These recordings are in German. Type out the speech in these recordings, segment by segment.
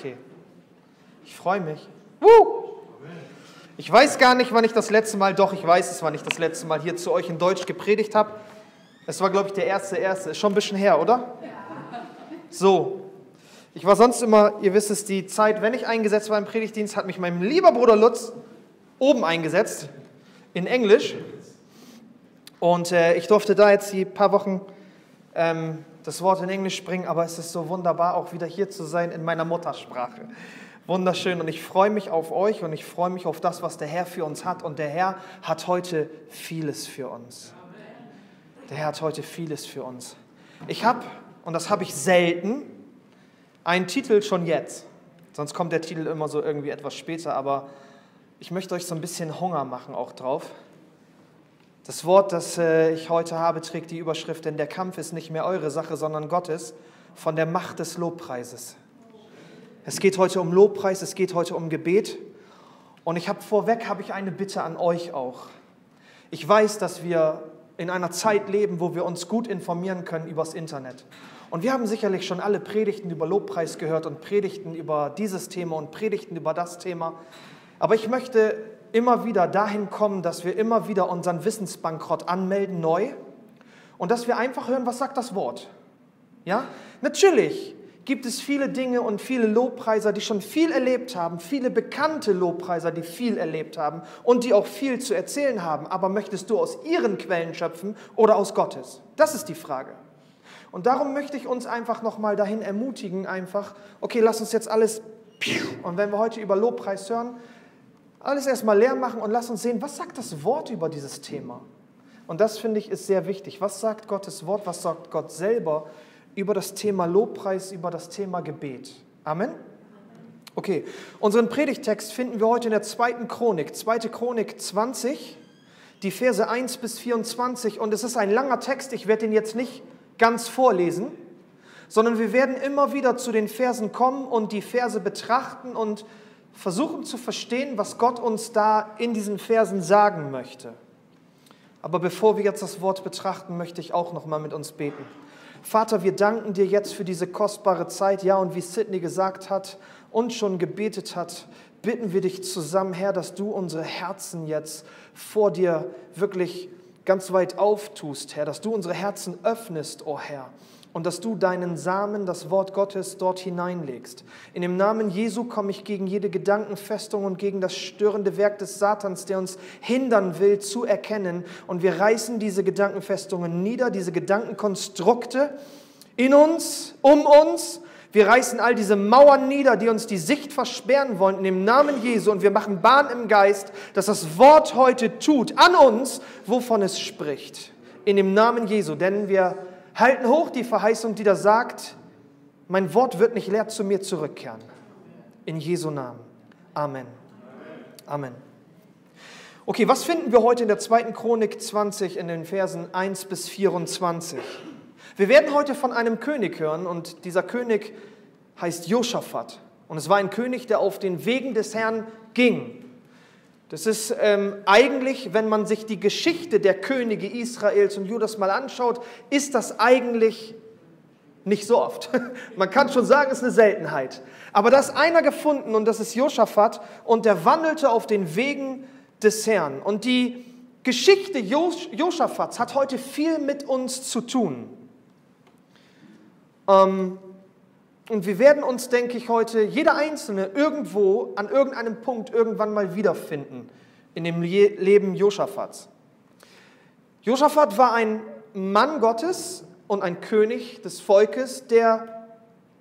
Okay. Ich freue mich. Woo! Ich weiß gar nicht, wann ich das letzte Mal, doch, ich weiß es, wann ich das letzte Mal hier zu euch in Deutsch gepredigt habe. Es war, glaube ich, der erste, erste. Ist schon ein bisschen her, oder? So. Ich war sonst immer, ihr wisst es, die Zeit, wenn ich eingesetzt war im Predigtdienst, hat mich mein lieber Bruder Lutz oben eingesetzt, in Englisch. Und äh, ich durfte da jetzt die paar Wochen ähm, das Wort in Englisch bringen, aber es ist so wunderbar, auch wieder hier zu sein in meiner Muttersprache. Wunderschön und ich freue mich auf euch und ich freue mich auf das, was der Herr für uns hat. Und der Herr hat heute vieles für uns. Der Herr hat heute vieles für uns. Ich habe, und das habe ich selten, einen Titel schon jetzt. Sonst kommt der Titel immer so irgendwie etwas später, aber ich möchte euch so ein bisschen Hunger machen auch drauf. Das Wort, das äh, ich heute habe, trägt die Überschrift, denn der Kampf ist nicht mehr eure Sache, sondern Gottes, von der Macht des Lobpreises. Es geht heute um Lobpreis, es geht heute um Gebet. Und ich habe vorweg habe ich eine Bitte an euch auch. Ich weiß, dass wir in einer Zeit leben, wo wir uns gut informieren können übers Internet. Und wir haben sicherlich schon alle Predigten über Lobpreis gehört und Predigten über dieses Thema und Predigten über das Thema. Aber ich möchte immer wieder dahin kommen, dass wir immer wieder unseren Wissensbankrott anmelden neu und dass wir einfach hören, was sagt das Wort. Ja? Natürlich gibt es viele Dinge und viele Lobpreiser, die schon viel erlebt haben, viele bekannte Lobpreiser, die viel erlebt haben und die auch viel zu erzählen haben. Aber möchtest du aus ihren Quellen schöpfen oder aus Gottes? Das ist die Frage. Und darum möchte ich uns einfach nochmal dahin ermutigen, einfach, okay, lass uns jetzt alles, und wenn wir heute über Lobpreis hören, alles erstmal leer machen und lass uns sehen, was sagt das Wort über dieses Thema? Und das finde ich ist sehr wichtig. Was sagt Gottes Wort? Was sagt Gott selber über das Thema Lobpreis, über das Thema Gebet? Amen? Okay, unseren Predigtext finden wir heute in der zweiten Chronik, zweite Chronik 20, die Verse 1 bis 24. Und es ist ein langer Text, ich werde ihn jetzt nicht ganz vorlesen, sondern wir werden immer wieder zu den Versen kommen und die Verse betrachten und versuchen zu verstehen, was Gott uns da in diesen Versen sagen möchte. Aber bevor wir jetzt das Wort betrachten, möchte ich auch noch mal mit uns beten. Vater, wir danken dir jetzt für diese kostbare Zeit. Ja, und wie Sidney gesagt hat und schon gebetet hat, bitten wir dich zusammen, Herr, dass du unsere Herzen jetzt vor dir wirklich ganz weit auftust, Herr, dass du unsere Herzen öffnest, o oh Herr und dass du deinen Samen, das Wort Gottes, dort hineinlegst. In dem Namen Jesu komme ich gegen jede Gedankenfestung und gegen das störende Werk des Satans, der uns hindern will, zu erkennen. Und wir reißen diese Gedankenfestungen nieder, diese Gedankenkonstrukte in uns, um uns. Wir reißen all diese Mauern nieder, die uns die Sicht versperren wollen, in dem Namen Jesu. Und wir machen Bahn im Geist, dass das Wort heute tut an uns, wovon es spricht. In dem Namen Jesu. Denn wir halten hoch die Verheißung, die da sagt, mein Wort wird nicht leer zu mir zurückkehren. In Jesu Namen. Amen. Amen. Okay, was finden wir heute in der zweiten Chronik 20 in den Versen 1 bis 24? Wir werden heute von einem König hören und dieser König heißt Josaphat. Und es war ein König, der auf den Wegen des Herrn ging. Das ist ähm, eigentlich, wenn man sich die Geschichte der Könige Israels und Judas mal anschaut, ist das eigentlich nicht so oft. Man kann schon sagen, es ist eine Seltenheit. Aber da ist einer gefunden und das ist Josaphat und der wandelte auf den Wegen des Herrn. Und die Geschichte Jos Josaphats hat heute viel mit uns zu tun. Ähm, und wir werden uns, denke ich, heute, jeder Einzelne irgendwo an irgendeinem Punkt irgendwann mal wiederfinden in dem Leben Josaphats. Josaphat war ein Mann Gottes und ein König des Volkes, der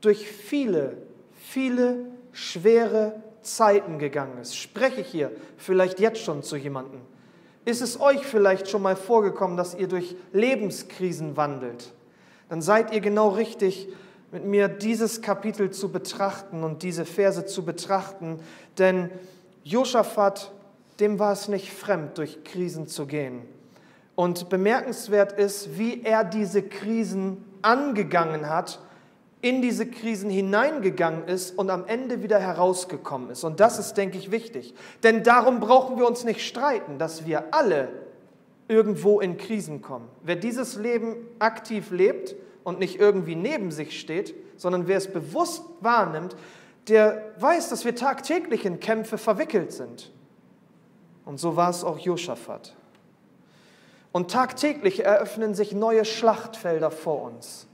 durch viele, viele schwere Zeiten gegangen ist. Spreche ich hier vielleicht jetzt schon zu jemandem? Ist es euch vielleicht schon mal vorgekommen, dass ihr durch Lebenskrisen wandelt? Dann seid ihr genau richtig, mit mir dieses Kapitel zu betrachten und diese Verse zu betrachten, denn Josaphat, dem war es nicht fremd, durch Krisen zu gehen. Und bemerkenswert ist, wie er diese Krisen angegangen hat, in diese Krisen hineingegangen ist und am Ende wieder herausgekommen ist. Und das ist, denke ich, wichtig. Denn darum brauchen wir uns nicht streiten, dass wir alle irgendwo in Krisen kommen. Wer dieses Leben aktiv lebt, und nicht irgendwie neben sich steht, sondern wer es bewusst wahrnimmt, der weiß, dass wir tagtäglich in Kämpfe verwickelt sind. Und so war es auch Josaphat. Und tagtäglich eröffnen sich neue Schlachtfelder vor uns.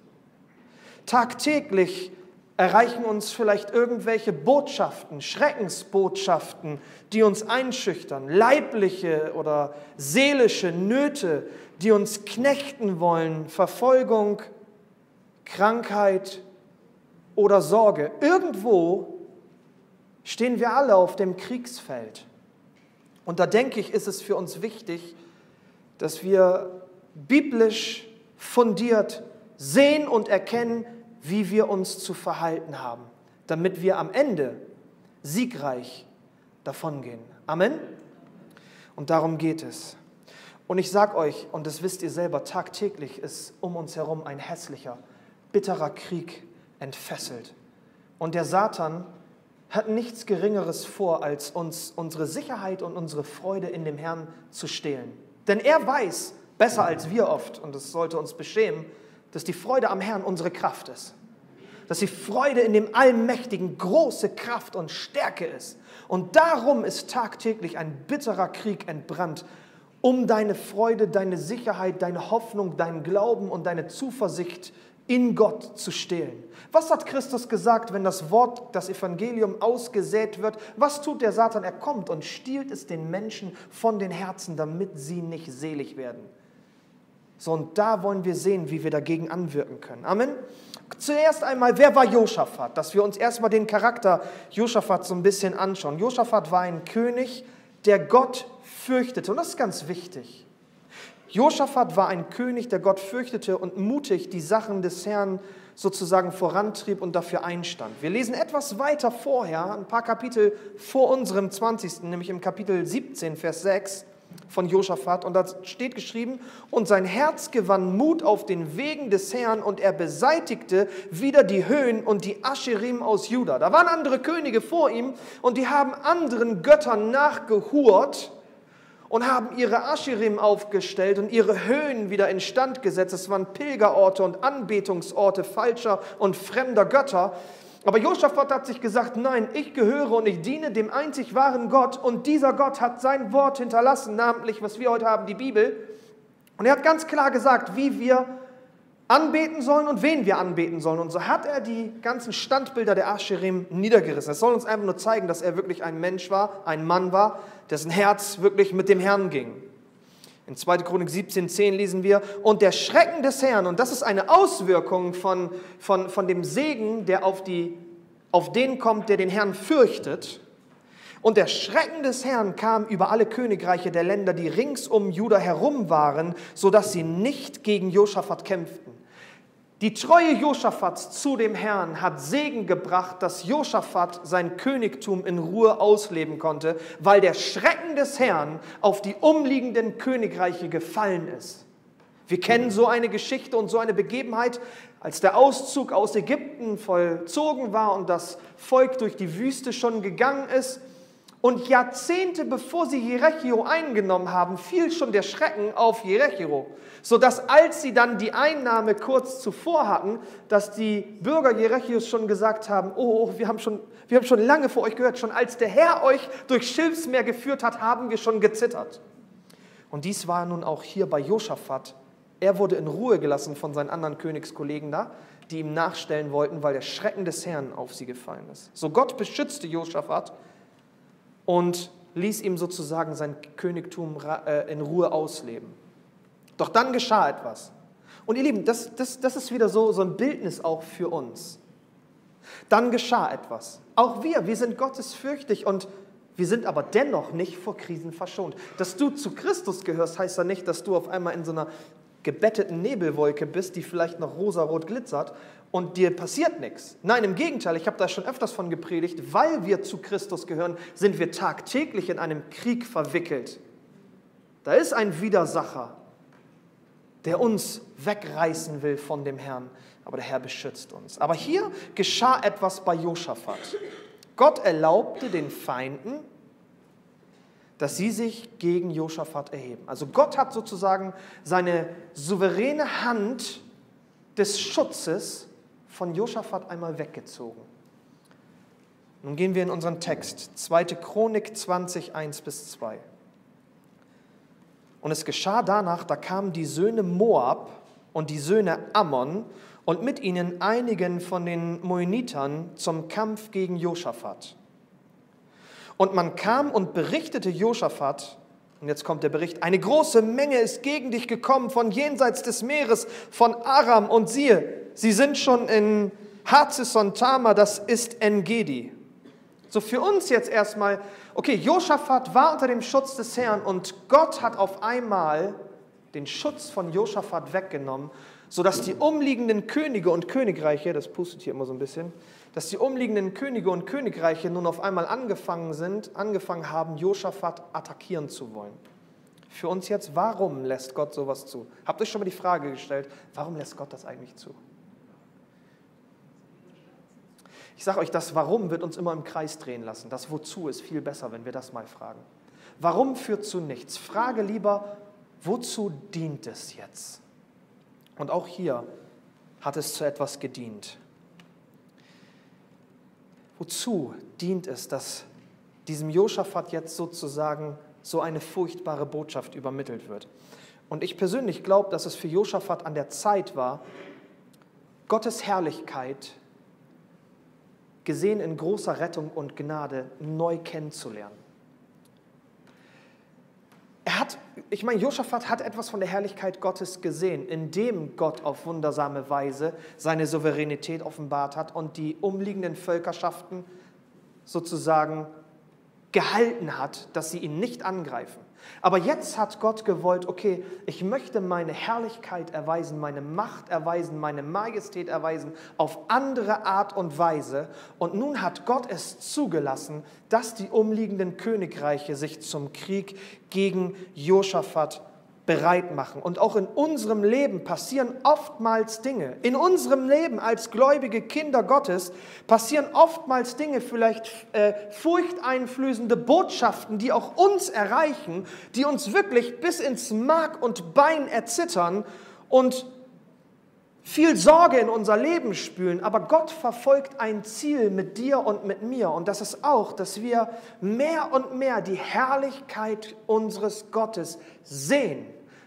Tagtäglich erreichen uns vielleicht irgendwelche Botschaften, Schreckensbotschaften, die uns einschüchtern, leibliche oder seelische Nöte, die uns knechten wollen, Verfolgung, Krankheit oder Sorge. Irgendwo stehen wir alle auf dem Kriegsfeld. Und da denke ich, ist es für uns wichtig, dass wir biblisch fundiert sehen und erkennen, wie wir uns zu verhalten haben, damit wir am Ende siegreich davongehen. Amen? Und darum geht es. Und ich sage euch, und das wisst ihr selber, tagtäglich ist um uns herum ein hässlicher, bitterer Krieg entfesselt. Und der Satan hat nichts Geringeres vor, als uns unsere Sicherheit und unsere Freude in dem Herrn zu stehlen. Denn er weiß, besser als wir oft, und das sollte uns beschämen, dass die Freude am Herrn unsere Kraft ist. Dass die Freude in dem Allmächtigen große Kraft und Stärke ist. Und darum ist tagtäglich ein bitterer Krieg entbrannt, um deine Freude, deine Sicherheit, deine Hoffnung, deinen Glauben und deine Zuversicht in Gott zu stehlen. Was hat Christus gesagt, wenn das Wort, das Evangelium ausgesät wird? Was tut der Satan? Er kommt und stiehlt es den Menschen von den Herzen, damit sie nicht selig werden. So, und da wollen wir sehen, wie wir dagegen anwirken können. Amen. Zuerst einmal, wer war Josaphat? Dass wir uns erstmal den Charakter Josaphat so ein bisschen anschauen. Josaphat war ein König, der Gott fürchtete. Und das ist ganz wichtig. Josaphat war ein König, der Gott fürchtete und mutig die Sachen des Herrn sozusagen vorantrieb und dafür einstand. Wir lesen etwas weiter vorher, ein paar Kapitel vor unserem 20., nämlich im Kapitel 17, Vers 6 von Josaphat. Und da steht geschrieben, und sein Herz gewann Mut auf den Wegen des Herrn und er beseitigte wieder die Höhen und die Ascherim aus Juda. Da waren andere Könige vor ihm und die haben anderen Göttern nachgehurt und haben ihre Aschirim aufgestellt und ihre Höhen wieder instand gesetzt. Es waren Pilgerorte und Anbetungsorte falscher und fremder Götter. Aber Josaphat hat sich gesagt, nein, ich gehöre und ich diene dem einzig wahren Gott und dieser Gott hat sein Wort hinterlassen, namentlich, was wir heute haben, die Bibel. Und er hat ganz klar gesagt, wie wir anbeten sollen und wen wir anbeten sollen. Und so hat er die ganzen Standbilder der Ascherim niedergerissen. Es soll uns einfach nur zeigen, dass er wirklich ein Mensch war, ein Mann war, dessen Herz wirklich mit dem Herrn ging. In 2. Chronik 17,10 lesen wir, und der Schrecken des Herrn, und das ist eine Auswirkung von, von, von dem Segen, der auf, die, auf den kommt, der den Herrn fürchtet. Und der Schrecken des Herrn kam über alle Königreiche der Länder, die rings um Juda herum waren, sodass sie nicht gegen Josaphat kämpften. Die Treue Josaphats zu dem Herrn hat Segen gebracht, dass Josaphat sein Königtum in Ruhe ausleben konnte, weil der Schrecken des Herrn auf die umliegenden Königreiche gefallen ist. Wir kennen so eine Geschichte und so eine Begebenheit, als der Auszug aus Ägypten vollzogen war und das Volk durch die Wüste schon gegangen ist und Jahrzehnte bevor sie Jericho eingenommen haben, fiel schon der Schrecken auf Jericho, sodass als sie dann die Einnahme kurz zuvor hatten, dass die Bürger Jerichos schon gesagt haben, oh, wir haben schon, wir haben schon lange vor euch gehört, schon als der Herr euch durch Schilfsmeer geführt hat, haben wir schon gezittert. Und dies war nun auch hier bei Josaphat. Er wurde in Ruhe gelassen von seinen anderen Königskollegen da, die ihm nachstellen wollten, weil der Schrecken des Herrn auf sie gefallen ist. So Gott beschützte Josaphat und ließ ihm sozusagen sein Königtum äh, in Ruhe ausleben. Doch dann geschah etwas. Und ihr Lieben, das, das, das ist wieder so, so ein Bildnis auch für uns. Dann geschah etwas. Auch wir, wir sind gottesfürchtig und wir sind aber dennoch nicht vor Krisen verschont. Dass du zu Christus gehörst, heißt ja nicht, dass du auf einmal in so einer gebetteten Nebelwolke bist, die vielleicht noch rosarot glitzert und dir passiert nichts. Nein, im Gegenteil, ich habe da schon öfters von gepredigt, weil wir zu Christus gehören, sind wir tagtäglich in einem Krieg verwickelt. Da ist ein Widersacher, der uns wegreißen will von dem Herrn, aber der Herr beschützt uns. Aber hier geschah etwas bei Josaphat. Gott erlaubte den Feinden, dass sie sich gegen Josaphat erheben. Also Gott hat sozusagen seine souveräne Hand des Schutzes von Josaphat einmal weggezogen. Nun gehen wir in unseren Text, 2. Chronik 20, 1 bis 2. Und es geschah danach, da kamen die Söhne Moab und die Söhne Ammon und mit ihnen einigen von den Moenitern zum Kampf gegen Josaphat. Und man kam und berichtete Josaphat, und jetzt kommt der Bericht, eine große Menge ist gegen dich gekommen von jenseits des Meeres, von Aram, und siehe, sie sind schon in Hazison Tama, das ist Engedi. So für uns jetzt erstmal, okay, Josaphat war unter dem Schutz des Herrn und Gott hat auf einmal den Schutz von Josaphat weggenommen, sodass die umliegenden Könige und Königreiche, das pustet hier immer so ein bisschen, dass die umliegenden Könige und Königreiche nun auf einmal angefangen sind, angefangen haben, Josaphat attackieren zu wollen. Für uns jetzt, warum lässt Gott sowas zu? Habt euch schon mal die Frage gestellt, warum lässt Gott das eigentlich zu? Ich sage euch, das Warum wird uns immer im Kreis drehen lassen. Das Wozu ist viel besser, wenn wir das mal fragen. Warum führt zu nichts? Frage lieber, wozu dient es jetzt? Und auch hier hat es zu etwas gedient. Wozu dient es, dass diesem Josaphat jetzt sozusagen so eine furchtbare Botschaft übermittelt wird? Und ich persönlich glaube, dass es für Josaphat an der Zeit war, Gottes Herrlichkeit, gesehen in großer Rettung und Gnade, neu kennenzulernen. Er hat, ich meine, Josaphat hat etwas von der Herrlichkeit Gottes gesehen, indem Gott auf wundersame Weise seine Souveränität offenbart hat und die umliegenden Völkerschaften sozusagen gehalten hat, dass sie ihn nicht angreifen. Aber jetzt hat Gott gewollt, okay, ich möchte meine Herrlichkeit erweisen, meine Macht erweisen, meine Majestät erweisen auf andere Art und Weise. Und nun hat Gott es zugelassen, dass die umliegenden Königreiche sich zum Krieg gegen Josaphat bereit machen. Und auch in unserem Leben passieren oftmals Dinge. In unserem Leben als gläubige Kinder Gottes passieren oftmals Dinge, vielleicht äh, furchteinflößende Botschaften, die auch uns erreichen, die uns wirklich bis ins Mark und Bein erzittern und viel Sorge in unser Leben spülen, aber Gott verfolgt ein Ziel mit dir und mit mir und das ist auch, dass wir mehr und mehr die Herrlichkeit unseres Gottes sehen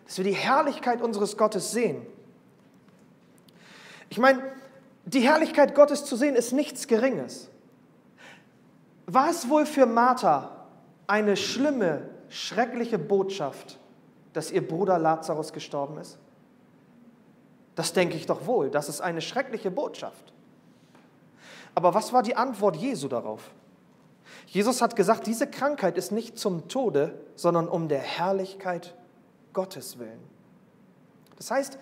dass wir die Herrlichkeit unseres Gottes sehen. Ich meine, die Herrlichkeit Gottes zu sehen ist nichts Geringes. War es wohl für Martha eine schlimme, schreckliche Botschaft, dass ihr Bruder Lazarus gestorben ist? Das denke ich doch wohl. Das ist eine schreckliche Botschaft. Aber was war die Antwort Jesu darauf? Jesus hat gesagt, diese Krankheit ist nicht zum Tode, sondern um der Herrlichkeit Gottes Willen. Das heißt,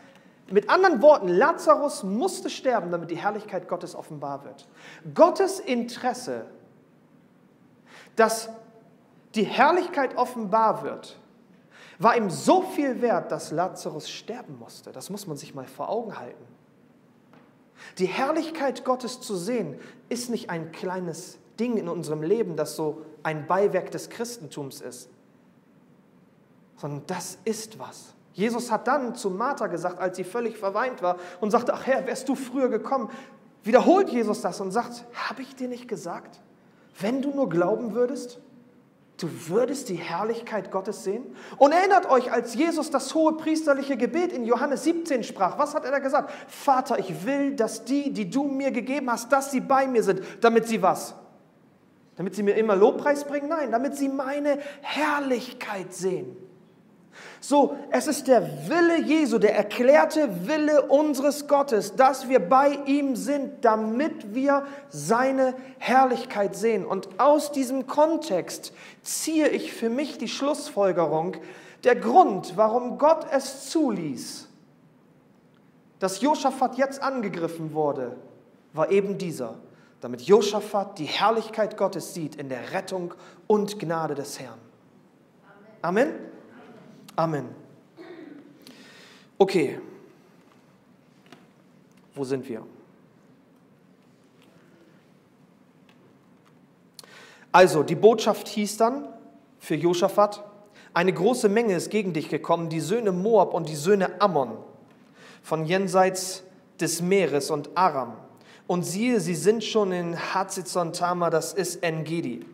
mit anderen Worten, Lazarus musste sterben, damit die Herrlichkeit Gottes offenbar wird. Gottes Interesse, dass die Herrlichkeit offenbar wird, war ihm so viel wert, dass Lazarus sterben musste. Das muss man sich mal vor Augen halten. Die Herrlichkeit Gottes zu sehen, ist nicht ein kleines Ding in unserem Leben, das so ein Beiwerk des Christentums ist sondern das ist was. Jesus hat dann zu Martha gesagt, als sie völlig verweint war und sagte, ach Herr, wärst du früher gekommen, wiederholt Jesus das und sagt, habe ich dir nicht gesagt, wenn du nur glauben würdest, du würdest die Herrlichkeit Gottes sehen? Und erinnert euch, als Jesus das hohe priesterliche Gebet in Johannes 17 sprach, was hat er da gesagt? Vater, ich will, dass die, die du mir gegeben hast, dass sie bei mir sind, damit sie was? Damit sie mir immer Lobpreis bringen? Nein, damit sie meine Herrlichkeit sehen. So, es ist der Wille Jesu, der erklärte Wille unseres Gottes, dass wir bei ihm sind, damit wir seine Herrlichkeit sehen. Und aus diesem Kontext ziehe ich für mich die Schlussfolgerung, der Grund, warum Gott es zuließ, dass Josaphat jetzt angegriffen wurde, war eben dieser, damit Josaphat die Herrlichkeit Gottes sieht in der Rettung und Gnade des Herrn. Amen. Amen. Okay, wo sind wir? Also, die Botschaft hieß dann für Josaphat, eine große Menge ist gegen dich gekommen, die Söhne Moab und die Söhne Ammon von jenseits des Meeres und Aram. Und siehe, sie sind schon in Hatzizon Tama, das ist Engedi.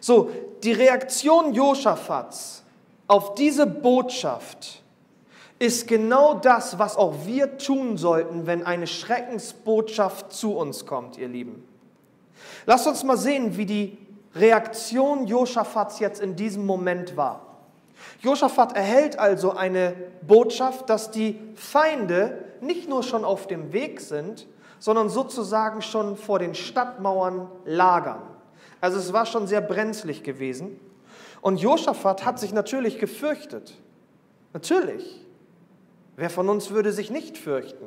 So, die Reaktion Josaphats auf diese Botschaft ist genau das, was auch wir tun sollten, wenn eine Schreckensbotschaft zu uns kommt, ihr Lieben. Lasst uns mal sehen, wie die Reaktion Josaphats jetzt in diesem Moment war. Josaphat erhält also eine Botschaft, dass die Feinde nicht nur schon auf dem Weg sind, sondern sozusagen schon vor den Stadtmauern lagern. Also es war schon sehr brenzlig gewesen. Und Josaphat hat sich natürlich gefürchtet. Natürlich. Wer von uns würde sich nicht fürchten?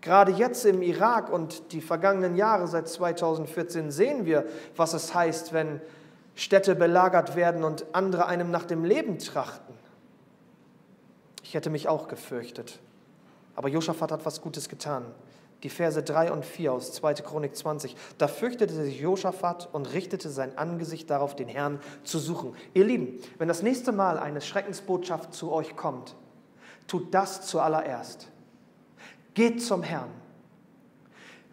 Gerade jetzt im Irak und die vergangenen Jahre seit 2014 sehen wir, was es heißt, wenn Städte belagert werden und andere einem nach dem Leben trachten. Ich hätte mich auch gefürchtet. Aber Josaphat hat was Gutes getan die Verse 3 und 4 aus 2. Chronik 20. Da fürchtete sich Josaphat und richtete sein Angesicht darauf, den Herrn zu suchen. Ihr Lieben, wenn das nächste Mal eine Schreckensbotschaft zu euch kommt, tut das zuallererst. Geht zum Herrn.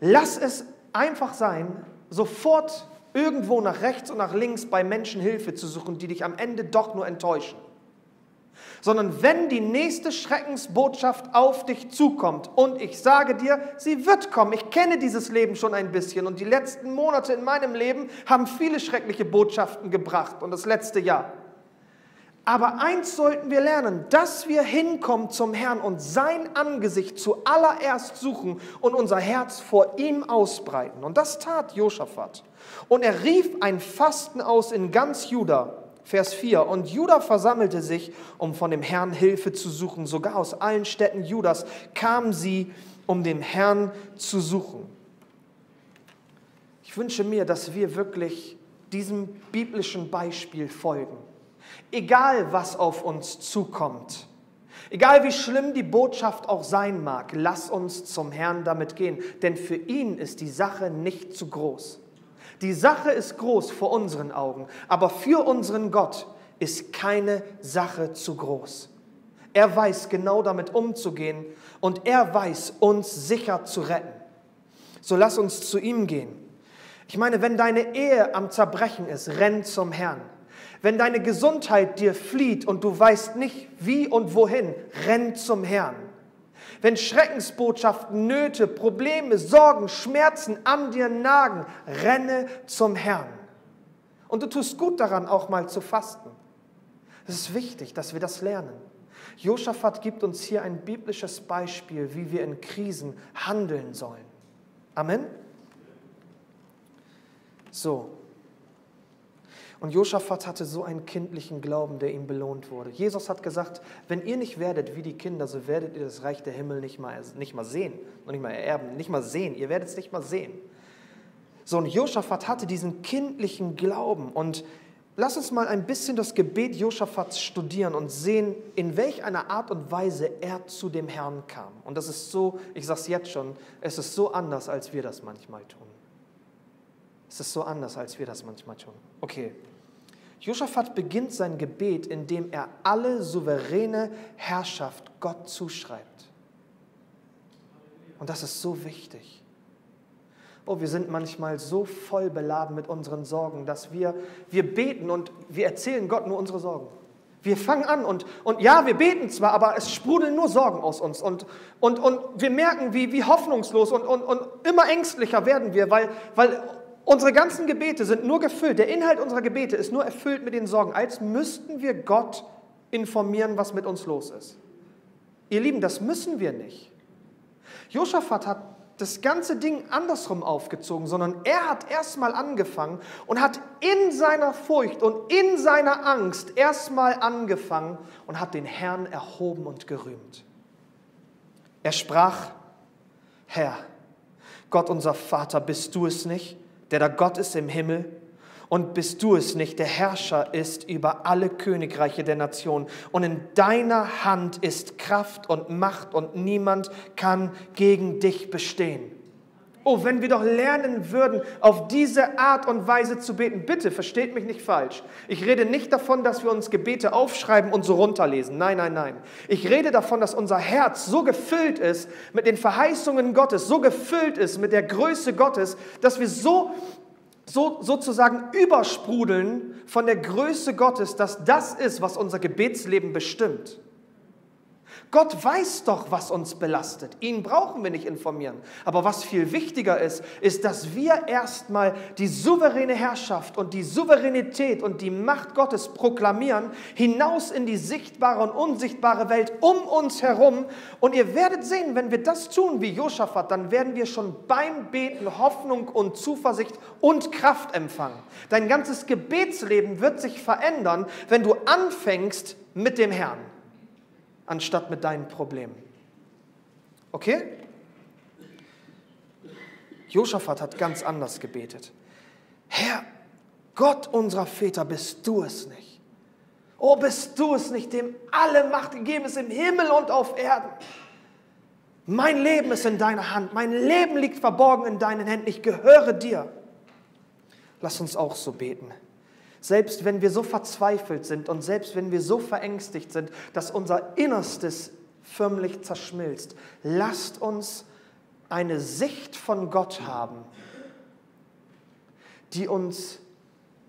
Lass es einfach sein, sofort irgendwo nach rechts und nach links bei Menschen Hilfe zu suchen, die dich am Ende doch nur enttäuschen sondern wenn die nächste Schreckensbotschaft auf dich zukommt und ich sage dir, sie wird kommen. Ich kenne dieses Leben schon ein bisschen und die letzten Monate in meinem Leben haben viele schreckliche Botschaften gebracht und das letzte Jahr. Aber eins sollten wir lernen, dass wir hinkommen zum Herrn und sein Angesicht zuallererst suchen und unser Herz vor ihm ausbreiten. Und das tat Josaphat. Und er rief ein Fasten aus in ganz Juda Vers 4. Und Juda versammelte sich, um von dem Herrn Hilfe zu suchen. Sogar aus allen Städten Judas kamen sie, um den Herrn zu suchen. Ich wünsche mir, dass wir wirklich diesem biblischen Beispiel folgen. Egal, was auf uns zukommt. Egal wie schlimm die Botschaft auch sein mag, lass uns zum Herrn damit gehen, denn für ihn ist die Sache nicht zu groß. Die Sache ist groß vor unseren Augen, aber für unseren Gott ist keine Sache zu groß. Er weiß genau damit umzugehen und er weiß uns sicher zu retten. So lass uns zu ihm gehen. Ich meine, wenn deine Ehe am Zerbrechen ist, renn zum Herrn. Wenn deine Gesundheit dir flieht und du weißt nicht wie und wohin, renn zum Herrn wenn Schreckensbotschaften, Nöte, Probleme, Sorgen, Schmerzen an dir nagen, renne zum Herrn. Und du tust gut daran, auch mal zu fasten. Es ist wichtig, dass wir das lernen. Josaphat gibt uns hier ein biblisches Beispiel, wie wir in Krisen handeln sollen. Amen. So, und Josaphat hatte so einen kindlichen Glauben, der ihm belohnt wurde. Jesus hat gesagt, wenn ihr nicht werdet wie die Kinder, so werdet ihr das Reich der Himmel nicht mal, nicht mal sehen und nicht mal ererben, nicht mal sehen. Ihr werdet es nicht mal sehen. So, und Josaphat hatte diesen kindlichen Glauben. Und lass uns mal ein bisschen das Gebet Josaphats studieren und sehen, in welch einer Art und Weise er zu dem Herrn kam. Und das ist so, ich sage es jetzt schon, es ist so anders, als wir das manchmal tun. Es ist so anders, als wir das manchmal tun. Okay, Josaphat beginnt sein Gebet, indem er alle souveräne Herrschaft Gott zuschreibt. Und das ist so wichtig. Oh, wir sind manchmal so voll beladen mit unseren Sorgen, dass wir, wir beten und wir erzählen Gott nur unsere Sorgen. Wir fangen an und, und ja, wir beten zwar, aber es sprudeln nur Sorgen aus uns. Und, und, und wir merken, wie, wie hoffnungslos und, und, und immer ängstlicher werden wir, weil, weil Unsere ganzen Gebete sind nur gefüllt, der Inhalt unserer Gebete ist nur erfüllt mit den Sorgen, als müssten wir Gott informieren, was mit uns los ist. Ihr Lieben, das müssen wir nicht. Josaphat hat das ganze Ding andersrum aufgezogen, sondern er hat erstmal angefangen und hat in seiner Furcht und in seiner Angst erstmal angefangen und hat den Herrn erhoben und gerühmt. Er sprach, Herr, Gott unser Vater, bist du es nicht, der da Gott ist im Himmel? Und bist du es nicht, der Herrscher ist über alle Königreiche der Nationen. Und in deiner Hand ist Kraft und Macht und niemand kann gegen dich bestehen. Oh, wenn wir doch lernen würden, auf diese Art und Weise zu beten. Bitte, versteht mich nicht falsch. Ich rede nicht davon, dass wir uns Gebete aufschreiben und so runterlesen. Nein, nein, nein. Ich rede davon, dass unser Herz so gefüllt ist mit den Verheißungen Gottes, so gefüllt ist mit der Größe Gottes, dass wir so, so sozusagen übersprudeln von der Größe Gottes, dass das ist, was unser Gebetsleben bestimmt. Gott weiß doch, was uns belastet. Ihn brauchen wir nicht informieren. Aber was viel wichtiger ist, ist, dass wir erstmal die souveräne Herrschaft und die Souveränität und die Macht Gottes proklamieren, hinaus in die sichtbare und unsichtbare Welt um uns herum. Und ihr werdet sehen, wenn wir das tun wie Josaphat, dann werden wir schon beim Beten Hoffnung und Zuversicht und Kraft empfangen. Dein ganzes Gebetsleben wird sich verändern, wenn du anfängst mit dem Herrn anstatt mit deinen Problemen. Okay? Josaphat hat ganz anders gebetet. Herr, Gott unserer Väter, bist du es nicht? Oh, bist du es nicht, dem alle Macht gegeben ist im Himmel und auf Erden? Mein Leben ist in deiner Hand, mein Leben liegt verborgen in deinen Händen, ich gehöre dir. Lass uns auch so beten. Selbst wenn wir so verzweifelt sind und selbst wenn wir so verängstigt sind, dass unser Innerstes förmlich zerschmilzt, lasst uns eine Sicht von Gott haben, die uns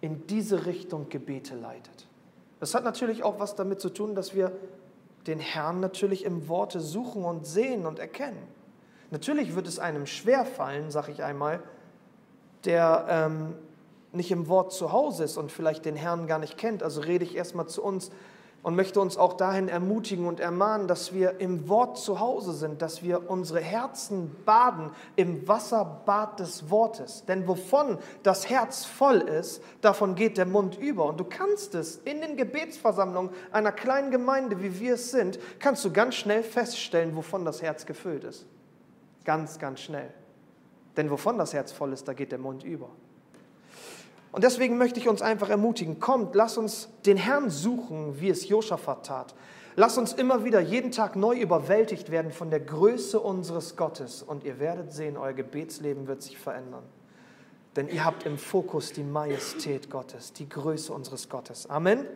in diese Richtung Gebete leitet. Das hat natürlich auch was damit zu tun, dass wir den Herrn natürlich im Worte suchen und sehen und erkennen. Natürlich wird es einem schwer fallen, sag ich einmal, der ähm, nicht im Wort zu Hause ist und vielleicht den Herrn gar nicht kennt. Also rede ich erstmal zu uns und möchte uns auch dahin ermutigen und ermahnen, dass wir im Wort zu Hause sind, dass wir unsere Herzen baden im Wasserbad des Wortes. Denn wovon das Herz voll ist, davon geht der Mund über. Und du kannst es in den Gebetsversammlungen einer kleinen Gemeinde, wie wir es sind, kannst du ganz schnell feststellen, wovon das Herz gefüllt ist. Ganz, ganz schnell. Denn wovon das Herz voll ist, da geht der Mund über. Und deswegen möchte ich uns einfach ermutigen, kommt, lass uns den Herrn suchen, wie es Josaphat tat. Lass uns immer wieder jeden Tag neu überwältigt werden von der Größe unseres Gottes und ihr werdet sehen, euer Gebetsleben wird sich verändern. Denn ihr habt im Fokus die Majestät Gottes, die Größe unseres Gottes. Amen.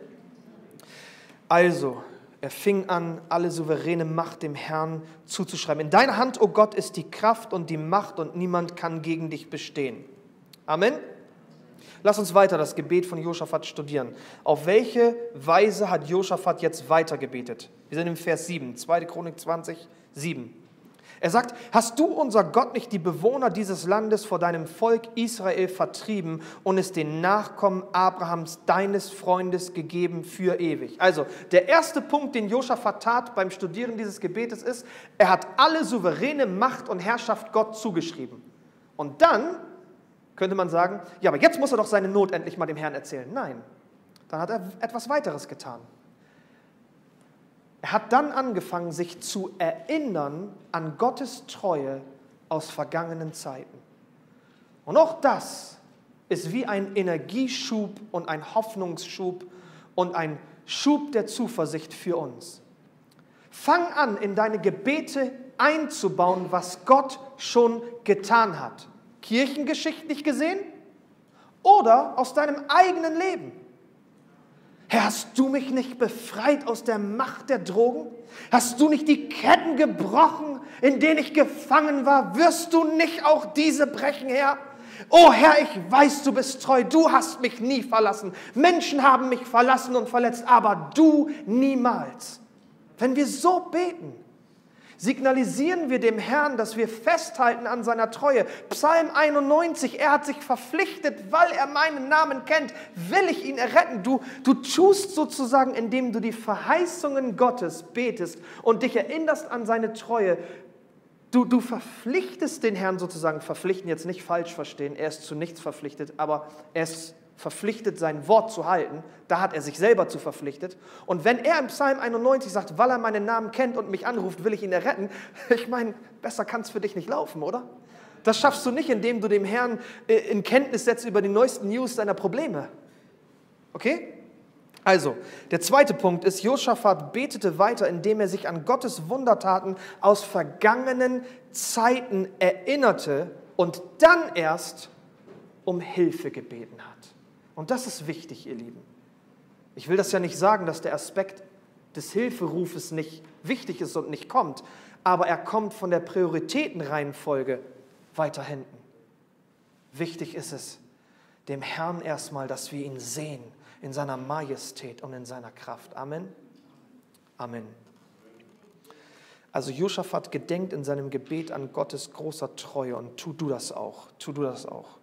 Also, er fing an, alle souveräne Macht dem Herrn zuzuschreiben. In deiner Hand, o oh Gott, ist die Kraft und die Macht und niemand kann gegen dich bestehen. Amen. Lass uns weiter das Gebet von Josaphat studieren. Auf welche Weise hat Josaphat jetzt weiter gebetet? Wir sind im Vers 7, 2. Chronik 20, 7. Er sagt, hast du unser Gott nicht die Bewohner dieses Landes vor deinem Volk Israel vertrieben und es den Nachkommen Abrahams, deines Freundes, gegeben für ewig? Also der erste Punkt, den Josaphat tat beim Studieren dieses Gebetes ist, er hat alle souveräne Macht und Herrschaft Gott zugeschrieben. Und dann könnte man sagen, ja, aber jetzt muss er doch seine Not endlich mal dem Herrn erzählen. Nein, dann hat er etwas weiteres getan. Er hat dann angefangen, sich zu erinnern an Gottes Treue aus vergangenen Zeiten. Und auch das ist wie ein Energieschub und ein Hoffnungsschub und ein Schub der Zuversicht für uns. Fang an, in deine Gebete einzubauen, was Gott schon getan hat kirchengeschichtlich gesehen oder aus deinem eigenen Leben. Herr, hast du mich nicht befreit aus der Macht der Drogen? Hast du nicht die Ketten gebrochen, in denen ich gefangen war? Wirst du nicht auch diese brechen, Herr? Oh Herr, ich weiß, du bist treu, du hast mich nie verlassen. Menschen haben mich verlassen und verletzt, aber du niemals. Wenn wir so beten, signalisieren wir dem Herrn, dass wir festhalten an seiner Treue. Psalm 91, er hat sich verpflichtet, weil er meinen Namen kennt, will ich ihn erretten. Du, du tust sozusagen, indem du die Verheißungen Gottes betest und dich erinnerst an seine Treue, Du, du, verpflichtest den Herrn sozusagen, verpflichten jetzt nicht falsch verstehen, er ist zu nichts verpflichtet, aber er ist verpflichtet, sein Wort zu halten. Da hat er sich selber zu verpflichtet. Und wenn er im Psalm 91 sagt, weil er meinen Namen kennt und mich anruft, will ich ihn erretten, ich meine, besser kann es für dich nicht laufen, oder? Das schaffst du nicht, indem du dem Herrn äh, in Kenntnis setzt über die neuesten News deiner Probleme. Okay? Also, der zweite Punkt ist, Josaphat betete weiter, indem er sich an Gottes Wundertaten aus vergangenen Zeiten erinnerte und dann erst um Hilfe gebeten hat. Und das ist wichtig, ihr Lieben. Ich will das ja nicht sagen, dass der Aspekt des Hilferufes nicht wichtig ist und nicht kommt, aber er kommt von der Prioritätenreihenfolge weiter hinten. Wichtig ist es, dem Herrn erstmal, dass wir ihn sehen in seiner Majestät und in seiner Kraft. Amen. Amen. Also Josaphat gedenkt in seinem Gebet an Gottes großer Treue und tu du das auch. Tu du das auch.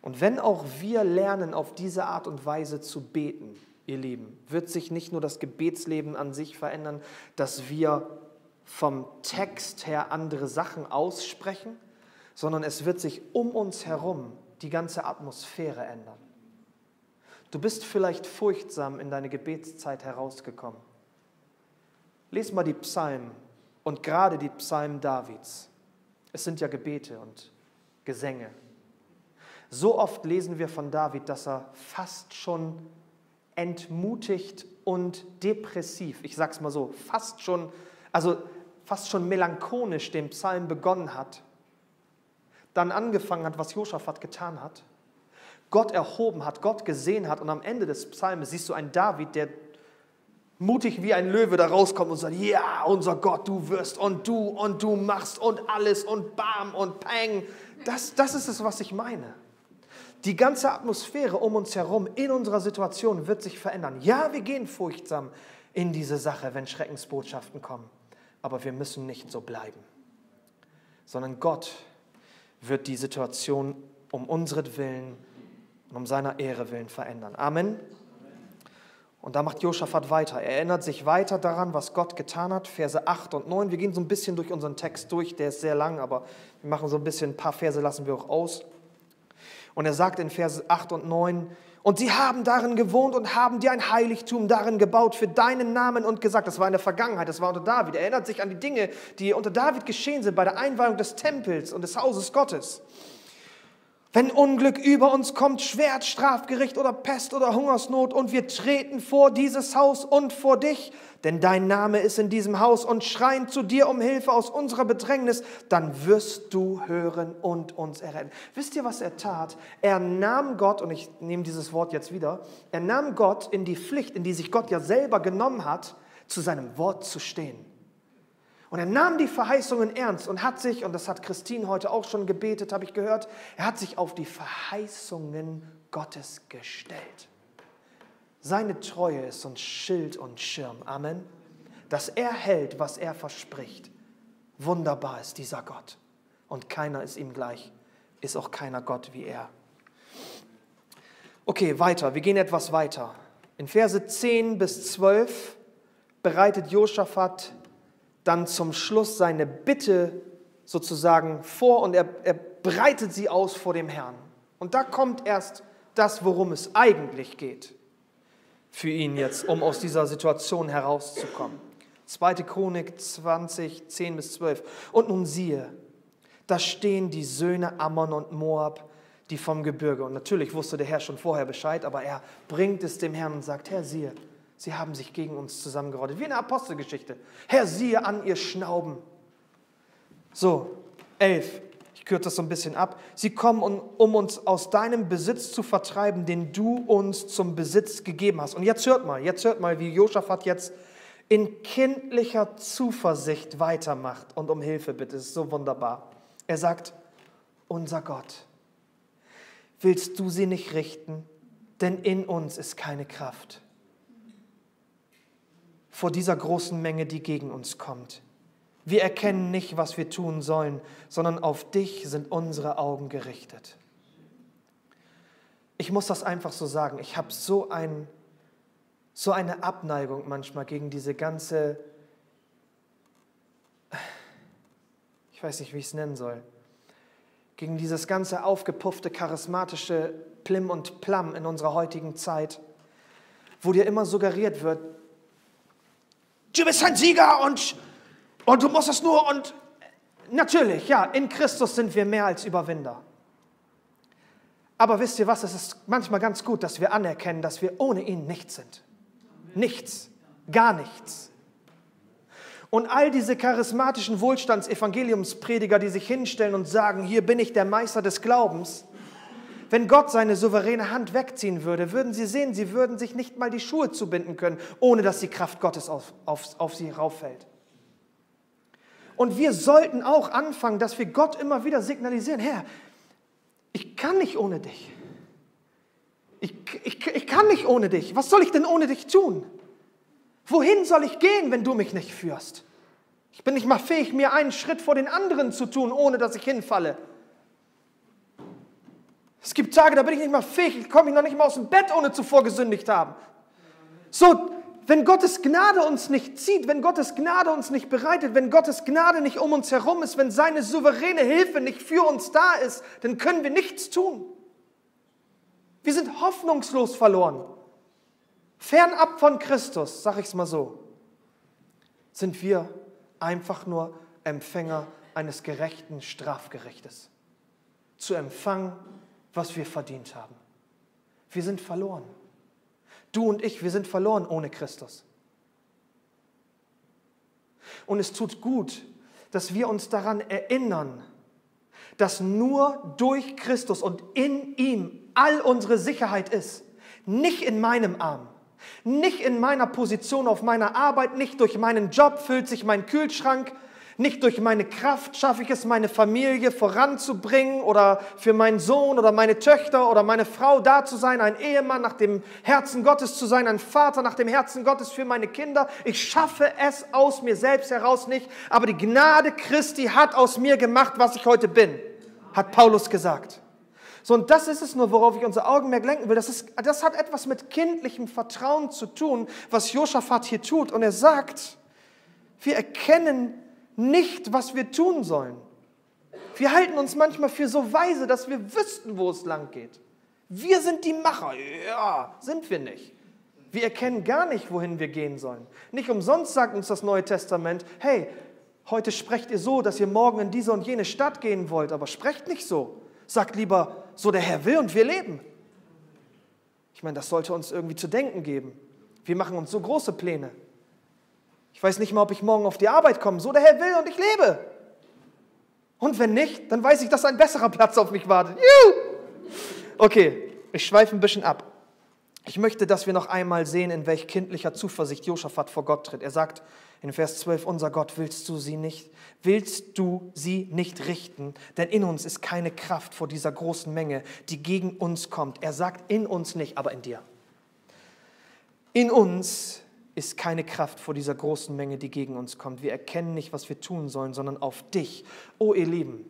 Und wenn auch wir lernen, auf diese Art und Weise zu beten, ihr Lieben, wird sich nicht nur das Gebetsleben an sich verändern, dass wir vom Text her andere Sachen aussprechen, sondern es wird sich um uns herum die ganze Atmosphäre ändern. Du bist vielleicht furchtsam in deine Gebetszeit herausgekommen. Lies mal die Psalmen und gerade die Psalmen Davids. Es sind ja Gebete und Gesänge. So oft lesen wir von David, dass er fast schon entmutigt und depressiv, ich sag's mal so, fast schon, also fast schon melancholisch den Psalm begonnen hat, dann angefangen hat, was Josaphat getan hat, Gott erhoben hat, Gott gesehen hat und am Ende des Psalmes siehst du einen David, der mutig wie ein Löwe da rauskommt und sagt, ja, unser Gott, du wirst und du und du machst und alles und bam und peng. Das, das ist es, was ich meine. Die ganze Atmosphäre um uns herum in unserer Situation wird sich verändern. Ja, wir gehen furchtsam in diese Sache, wenn Schreckensbotschaften kommen. Aber wir müssen nicht so bleiben, sondern Gott wird die Situation um unseren und um seiner Ehre willen verändern. Amen. Und da macht Josaphat weiter. Er erinnert sich weiter daran, was Gott getan hat. Verse 8 und 9. Wir gehen so ein bisschen durch unseren Text durch. Der ist sehr lang, aber wir machen so ein bisschen, ein paar Verse lassen wir auch aus. Und er sagt in Verse 8 und 9, und sie haben darin gewohnt und haben dir ein Heiligtum darin gebaut für deinen Namen und gesagt, das war in der Vergangenheit, das war unter David. Er erinnert sich an die Dinge, die unter David geschehen sind bei der Einweihung des Tempels und des Hauses Gottes. Wenn Unglück über uns kommt, Schwert, Strafgericht oder Pest oder Hungersnot und wir treten vor dieses Haus und vor dich, denn dein Name ist in diesem Haus und schreien zu dir um Hilfe aus unserer Bedrängnis, dann wirst du hören und uns erretten. Wisst ihr, was er tat? Er nahm Gott, und ich nehme dieses Wort jetzt wieder, er nahm Gott in die Pflicht, in die sich Gott ja selber genommen hat, zu seinem Wort zu stehen. Und er nahm die Verheißungen ernst und hat sich, und das hat Christine heute auch schon gebetet, habe ich gehört, er hat sich auf die Verheißungen Gottes gestellt. Seine Treue ist uns Schild und Schirm. Amen. Dass er hält, was er verspricht. Wunderbar ist dieser Gott. Und keiner ist ihm gleich. Ist auch keiner Gott wie er. Okay, weiter. Wir gehen etwas weiter. In Verse 10 bis 12 bereitet Josaphat dann zum Schluss seine Bitte sozusagen vor und er, er breitet sie aus vor dem Herrn. Und da kommt erst das, worum es eigentlich geht für ihn jetzt, um aus dieser Situation herauszukommen. 2. Chronik 20, 10 bis 12. Und nun siehe, da stehen die Söhne Ammon und Moab, die vom Gebirge. Und natürlich wusste der Herr schon vorher Bescheid, aber er bringt es dem Herrn und sagt, Herr, siehe, Sie haben sich gegen uns zusammengerottet, wie in der Apostelgeschichte. Herr, siehe an ihr Schnauben. So, elf. Ich kürze das so ein bisschen ab. Sie kommen, um uns aus deinem Besitz zu vertreiben, den du uns zum Besitz gegeben hast. Und jetzt hört mal, jetzt hört mal, wie Josaphat jetzt in kindlicher Zuversicht weitermacht und um Hilfe bittet. Das ist so wunderbar. Er sagt, unser Gott, willst du sie nicht richten? Denn in uns ist keine Kraft vor dieser großen Menge, die gegen uns kommt. Wir erkennen nicht, was wir tun sollen, sondern auf dich sind unsere Augen gerichtet. Ich muss das einfach so sagen. Ich habe so, ein, so eine Abneigung manchmal gegen diese ganze, ich weiß nicht, wie ich es nennen soll, gegen dieses ganze aufgepuffte, charismatische Plim und Plam in unserer heutigen Zeit, wo dir immer suggeriert wird, du bist ein Sieger und, und du musst es nur und natürlich, ja, in Christus sind wir mehr als Überwinder. Aber wisst ihr was, es ist manchmal ganz gut, dass wir anerkennen, dass wir ohne ihn nichts sind. Nichts, gar nichts. Und all diese charismatischen Wohlstandsevangeliumsprediger, die sich hinstellen und sagen, hier bin ich der Meister des Glaubens, wenn Gott seine souveräne Hand wegziehen würde, würden sie sehen, sie würden sich nicht mal die Schuhe zubinden können, ohne dass die Kraft Gottes auf, auf, auf sie rauffällt. Und wir sollten auch anfangen, dass wir Gott immer wieder signalisieren, Herr, ich kann nicht ohne dich. Ich, ich, ich kann nicht ohne dich. Was soll ich denn ohne dich tun? Wohin soll ich gehen, wenn du mich nicht führst? Ich bin nicht mal fähig, mir einen Schritt vor den anderen zu tun, ohne dass ich hinfalle. Es gibt Tage, da bin ich nicht mal fähig, ich komme noch nicht mal aus dem Bett, ohne zuvor gesündigt haben. So, wenn Gottes Gnade uns nicht zieht, wenn Gottes Gnade uns nicht bereitet, wenn Gottes Gnade nicht um uns herum ist, wenn seine souveräne Hilfe nicht für uns da ist, dann können wir nichts tun. Wir sind hoffnungslos verloren. Fernab von Christus, sag ich es mal so, sind wir einfach nur Empfänger eines gerechten Strafgerichtes. Zu empfangen, was wir verdient haben. Wir sind verloren. Du und ich, wir sind verloren ohne Christus. Und es tut gut, dass wir uns daran erinnern, dass nur durch Christus und in ihm all unsere Sicherheit ist. Nicht in meinem Arm, nicht in meiner Position auf meiner Arbeit, nicht durch meinen Job füllt sich mein Kühlschrank, nicht durch meine Kraft schaffe ich es, meine Familie voranzubringen oder für meinen Sohn oder meine Töchter oder meine Frau da zu sein, ein Ehemann nach dem Herzen Gottes zu sein, ein Vater nach dem Herzen Gottes für meine Kinder. Ich schaffe es aus mir selbst heraus nicht, aber die Gnade Christi hat aus mir gemacht, was ich heute bin, hat Paulus gesagt. So, und das ist es nur, worauf ich unser Augenmerk lenken will. Das, ist, das hat etwas mit kindlichem Vertrauen zu tun, was Josaphat hier tut. Und er sagt, wir erkennen nicht, was wir tun sollen. Wir halten uns manchmal für so weise, dass wir wüssten, wo es lang geht. Wir sind die Macher. Ja, sind wir nicht. Wir erkennen gar nicht, wohin wir gehen sollen. Nicht umsonst sagt uns das Neue Testament, hey, heute sprecht ihr so, dass ihr morgen in diese und jene Stadt gehen wollt, aber sprecht nicht so. Sagt lieber, so der Herr will und wir leben. Ich meine, das sollte uns irgendwie zu denken geben. Wir machen uns so große Pläne. Ich weiß nicht mal, ob ich morgen auf die Arbeit komme. So der Herr will und ich lebe. Und wenn nicht, dann weiß ich, dass ein besserer Platz auf mich wartet. Juhu! Okay, ich schweife ein bisschen ab. Ich möchte, dass wir noch einmal sehen, in welch kindlicher Zuversicht Josaphat vor Gott tritt. Er sagt in Vers 12, unser Gott, willst du sie nicht, willst du sie nicht richten? Denn in uns ist keine Kraft vor dieser großen Menge, die gegen uns kommt. Er sagt in uns nicht, aber in dir. In uns ist keine Kraft vor dieser großen Menge, die gegen uns kommt. Wir erkennen nicht, was wir tun sollen, sondern auf dich, oh ihr Lieben,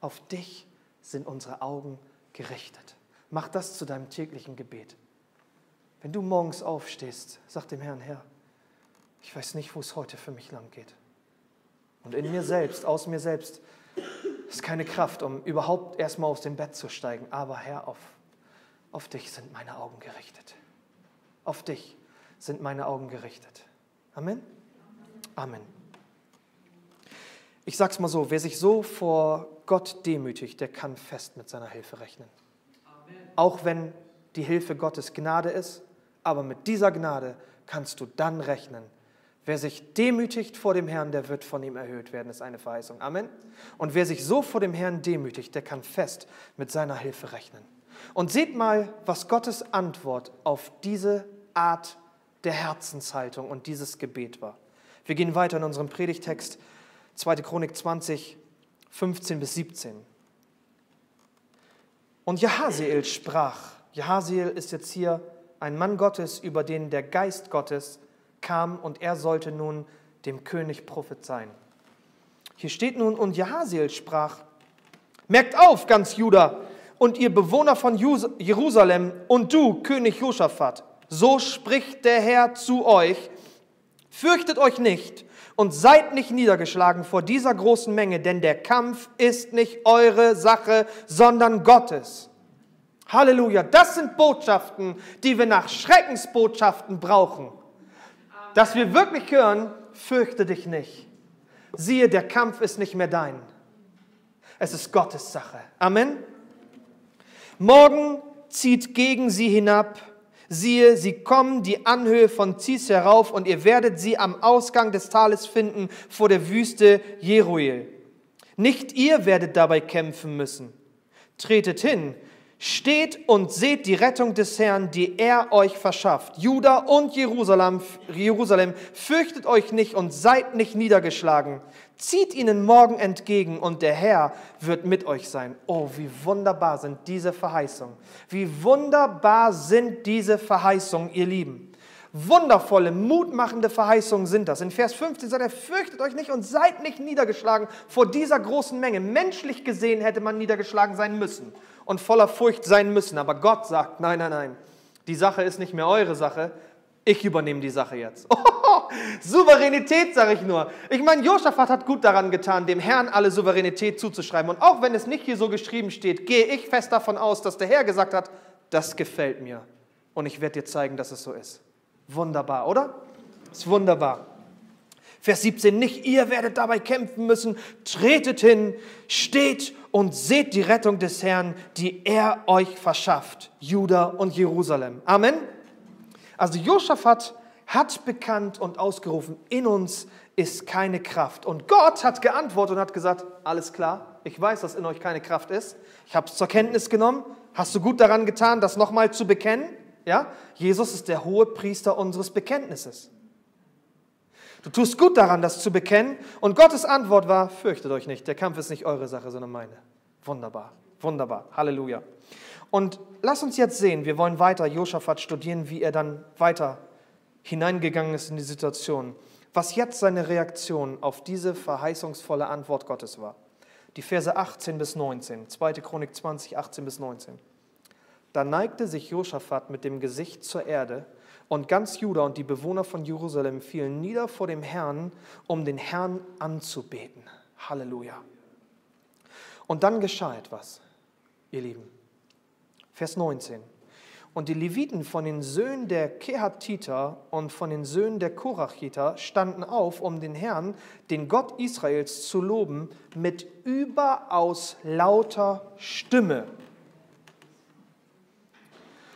auf dich sind unsere Augen gerichtet. Mach das zu deinem täglichen Gebet. Wenn du morgens aufstehst, sag dem Herrn, Herr, ich weiß nicht, wo es heute für mich lang geht. Und in mir selbst, aus mir selbst, ist keine Kraft, um überhaupt erstmal aus dem Bett zu steigen. Aber Herr, auf, auf dich sind meine Augen gerichtet. Auf dich sind meine Augen gerichtet. Amen? Amen. Ich sage es mal so, wer sich so vor Gott demütigt, der kann fest mit seiner Hilfe rechnen. Amen. Auch wenn die Hilfe Gottes Gnade ist, aber mit dieser Gnade kannst du dann rechnen. Wer sich demütigt vor dem Herrn, der wird von ihm erhöht werden, ist eine Verheißung. Amen. Und wer sich so vor dem Herrn demütigt, der kann fest mit seiner Hilfe rechnen. Und seht mal, was Gottes Antwort auf diese Art der Herzenshaltung und dieses Gebet war. Wir gehen weiter in unserem Predigtext 2. Chronik 20, 15 bis 17. Und Jahasiel sprach, Jahasiel ist jetzt hier ein Mann Gottes, über den der Geist Gottes kam und er sollte nun dem König prophezeien. Hier steht nun, und Jahasiel sprach, merkt auf, ganz Juda und ihr Bewohner von Jerusalem und du, König Josaphat, so spricht der Herr zu euch, fürchtet euch nicht und seid nicht niedergeschlagen vor dieser großen Menge, denn der Kampf ist nicht eure Sache, sondern Gottes. Halleluja, das sind Botschaften, die wir nach Schreckensbotschaften brauchen. Dass wir wirklich hören, fürchte dich nicht. Siehe, der Kampf ist nicht mehr dein. Es ist Gottes Sache. Amen. Morgen zieht gegen sie hinab Siehe, sie kommen die Anhöhe von Zies herauf und ihr werdet sie am Ausgang des Tales finden vor der Wüste Jeruel. Nicht ihr werdet dabei kämpfen müssen. Tretet hin, Steht und seht die Rettung des Herrn, die er euch verschafft. Juda und Jerusalem, Jerusalem, fürchtet euch nicht und seid nicht niedergeschlagen. Zieht ihnen morgen entgegen und der Herr wird mit euch sein. Oh, wie wunderbar sind diese Verheißungen. Wie wunderbar sind diese Verheißungen, ihr Lieben. Wundervolle, mutmachende Verheißungen sind das. In Vers 15 sagt er, fürchtet euch nicht und seid nicht niedergeschlagen vor dieser großen Menge. Menschlich gesehen hätte man niedergeschlagen sein müssen und voller Furcht sein müssen. Aber Gott sagt, nein, nein, nein, die Sache ist nicht mehr eure Sache, ich übernehme die Sache jetzt. Souveränität, sage ich nur. Ich meine, Josaphat hat gut daran getan, dem Herrn alle Souveränität zuzuschreiben. Und auch wenn es nicht hier so geschrieben steht, gehe ich fest davon aus, dass der Herr gesagt hat, das gefällt mir. Und ich werde dir zeigen, dass es so ist. Wunderbar, oder? Ist wunderbar. Vers 17, nicht ihr werdet dabei kämpfen müssen, tretet hin, steht und seht die Rettung des Herrn, die er euch verschafft, Juda und Jerusalem. Amen. Also Josaphat hat bekannt und ausgerufen, in uns ist keine Kraft. Und Gott hat geantwortet und hat gesagt, alles klar, ich weiß, dass in euch keine Kraft ist. Ich habe es zur Kenntnis genommen. Hast du gut daran getan, das nochmal zu bekennen? Ja? Jesus ist der hohe Priester unseres Bekenntnisses. Du tust gut daran, das zu bekennen. Und Gottes Antwort war, fürchtet euch nicht, der Kampf ist nicht eure Sache, sondern meine. Wunderbar, wunderbar, Halleluja. Und lass uns jetzt sehen, wir wollen weiter Josaphat studieren, wie er dann weiter hineingegangen ist in die Situation. Was jetzt seine Reaktion auf diese verheißungsvolle Antwort Gottes war. Die Verse 18 bis 19, 2. Chronik 20, 18 bis 19. Da neigte sich Josaphat mit dem Gesicht zur Erde und ganz Juda und die Bewohner von Jerusalem fielen nieder vor dem Herrn, um den Herrn anzubeten. Halleluja. Und dann geschah etwas, ihr Lieben. Vers 19. Und die Leviten von den Söhnen der Kehatiter und von den Söhnen der Korachiter standen auf, um den Herrn, den Gott Israels, zu loben mit überaus lauter Stimme.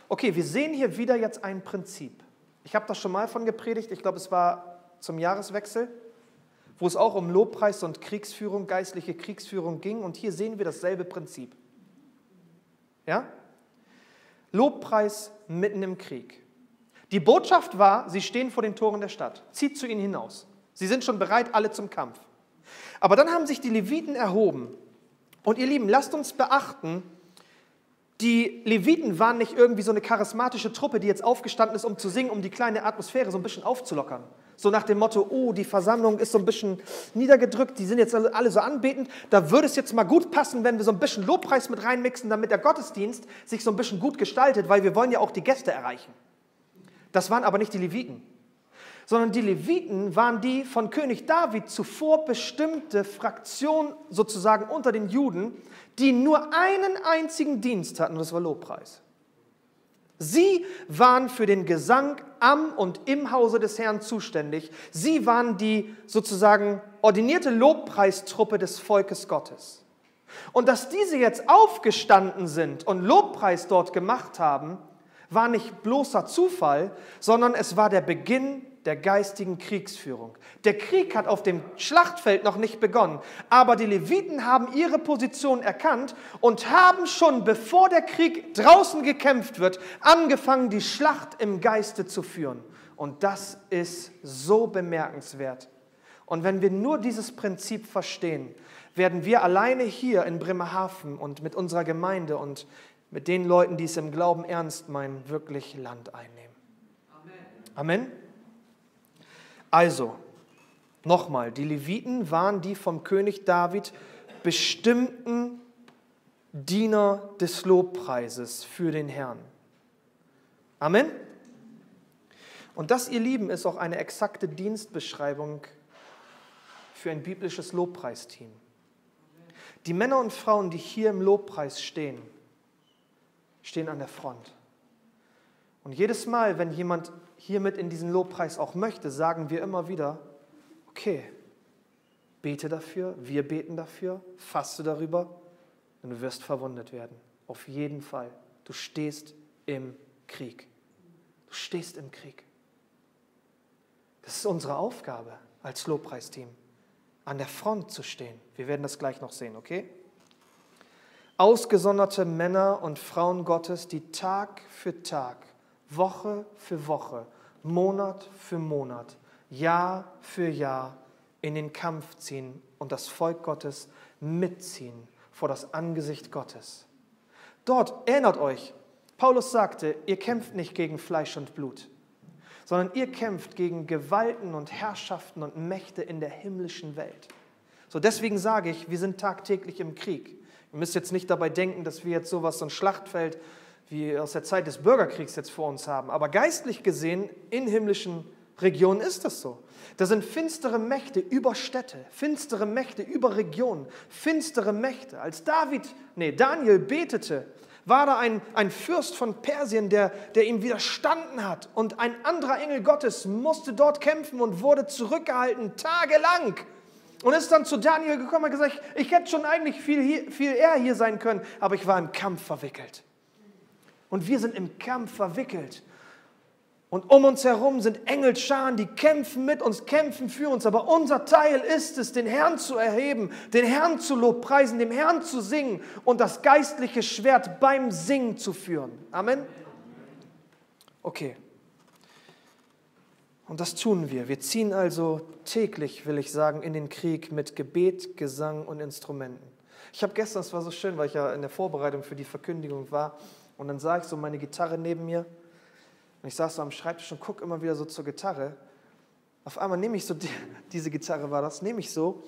Okay, wir sehen hier wieder jetzt ein Prinzip. Ich habe das schon mal von gepredigt, ich glaube, es war zum Jahreswechsel, wo es auch um Lobpreis und Kriegsführung, geistliche Kriegsführung ging. Und hier sehen wir dasselbe Prinzip. Ja? Lobpreis mitten im Krieg. Die Botschaft war, sie stehen vor den Toren der Stadt. Zieht zu ihnen hinaus. Sie sind schon bereit, alle zum Kampf. Aber dann haben sich die Leviten erhoben. Und ihr Lieben, lasst uns beachten, die Leviten waren nicht irgendwie so eine charismatische Truppe, die jetzt aufgestanden ist, um zu singen, um die kleine Atmosphäre so ein bisschen aufzulockern. So nach dem Motto, oh, die Versammlung ist so ein bisschen niedergedrückt, die sind jetzt alle so anbetend. Da würde es jetzt mal gut passen, wenn wir so ein bisschen Lobpreis mit reinmixen, damit der Gottesdienst sich so ein bisschen gut gestaltet, weil wir wollen ja auch die Gäste erreichen. Das waren aber nicht die Leviten sondern die Leviten waren die von König David zuvor bestimmte Fraktion sozusagen unter den Juden, die nur einen einzigen Dienst hatten, und das war Lobpreis. Sie waren für den Gesang am und im Hause des Herrn zuständig. Sie waren die sozusagen ordinierte Lobpreistruppe des Volkes Gottes. Und dass diese jetzt aufgestanden sind und Lobpreis dort gemacht haben, war nicht bloßer Zufall, sondern es war der Beginn der geistigen Kriegsführung. Der Krieg hat auf dem Schlachtfeld noch nicht begonnen, aber die Leviten haben ihre Position erkannt und haben schon, bevor der Krieg draußen gekämpft wird, angefangen, die Schlacht im Geiste zu führen. Und das ist so bemerkenswert. Und wenn wir nur dieses Prinzip verstehen, werden wir alleine hier in Bremerhaven und mit unserer Gemeinde und mit den Leuten, die es im Glauben ernst meinen, wirklich Land einnehmen. Amen. Amen. Also, nochmal, die Leviten waren die vom König David bestimmten Diener des Lobpreises für den Herrn. Amen. Und das, ihr Lieben, ist auch eine exakte Dienstbeschreibung für ein biblisches Lobpreisteam. Die Männer und Frauen, die hier im Lobpreis stehen, stehen an der Front. Und jedes Mal, wenn jemand hiermit in diesen Lobpreis auch möchte, sagen wir immer wieder, okay, bete dafür, wir beten dafür, faste darüber, denn du wirst verwundet werden. Auf jeden Fall. Du stehst im Krieg. Du stehst im Krieg. Das ist unsere Aufgabe als Lobpreisteam, an der Front zu stehen. Wir werden das gleich noch sehen, okay? Ausgesonderte Männer und Frauen Gottes, die Tag für Tag, Woche für Woche, Monat für Monat, Jahr für Jahr in den Kampf ziehen und das Volk Gottes mitziehen vor das Angesicht Gottes. Dort erinnert euch, Paulus sagte, ihr kämpft nicht gegen Fleisch und Blut, sondern ihr kämpft gegen Gewalten und Herrschaften und Mächte in der himmlischen Welt. So deswegen sage ich, wir sind tagtäglich im Krieg. Ihr müsst jetzt nicht dabei denken, dass wir jetzt sowas, so ein Schlachtfeld wie aus der Zeit des Bürgerkriegs jetzt vor uns haben. Aber geistlich gesehen, in himmlischen Regionen ist das so. Da sind finstere Mächte über Städte, finstere Mächte über Regionen, finstere Mächte. Als David, nee, Daniel betete, war da ein, ein Fürst von Persien, der, der ihm widerstanden hat. Und ein anderer Engel Gottes musste dort kämpfen und wurde zurückgehalten, tagelang. Und ist dann zu Daniel gekommen und gesagt, ich hätte schon eigentlich viel, viel eher hier sein können, aber ich war im Kampf verwickelt. Und wir sind im Kampf verwickelt. Und um uns herum sind Engelscharen, die kämpfen mit uns, kämpfen für uns. Aber unser Teil ist es, den Herrn zu erheben, den Herrn zu lobpreisen, dem Herrn zu singen und das geistliche Schwert beim Singen zu führen. Amen. Okay. Und das tun wir. Wir ziehen also täglich, will ich sagen, in den Krieg mit Gebet, Gesang und Instrumenten. Ich habe gestern, es war so schön, weil ich ja in der Vorbereitung für die Verkündigung war, und dann sah ich so meine Gitarre neben mir und ich saß so am Schreibtisch und gucke immer wieder so zur Gitarre. Auf einmal nehme ich so, die, diese Gitarre war das, nehme ich so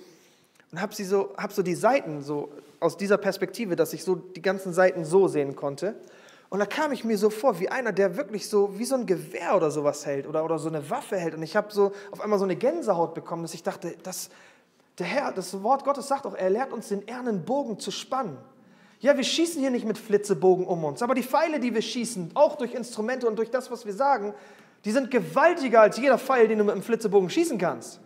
und habe so, hab so die Seiten so aus dieser Perspektive, dass ich so die ganzen Seiten so sehen konnte. Und da kam ich mir so vor, wie einer, der wirklich so wie so ein Gewehr oder sowas hält oder, oder so eine Waffe hält. Und ich habe so auf einmal so eine Gänsehaut bekommen, dass ich dachte, das, der Herr, das Wort Gottes sagt auch, er lehrt uns den ehernen Bogen zu spannen. Ja, wir schießen hier nicht mit Flitzebogen um uns, aber die Pfeile, die wir schießen, auch durch Instrumente und durch das, was wir sagen, die sind gewaltiger als jeder Pfeil, den du mit einem Flitzebogen schießen kannst.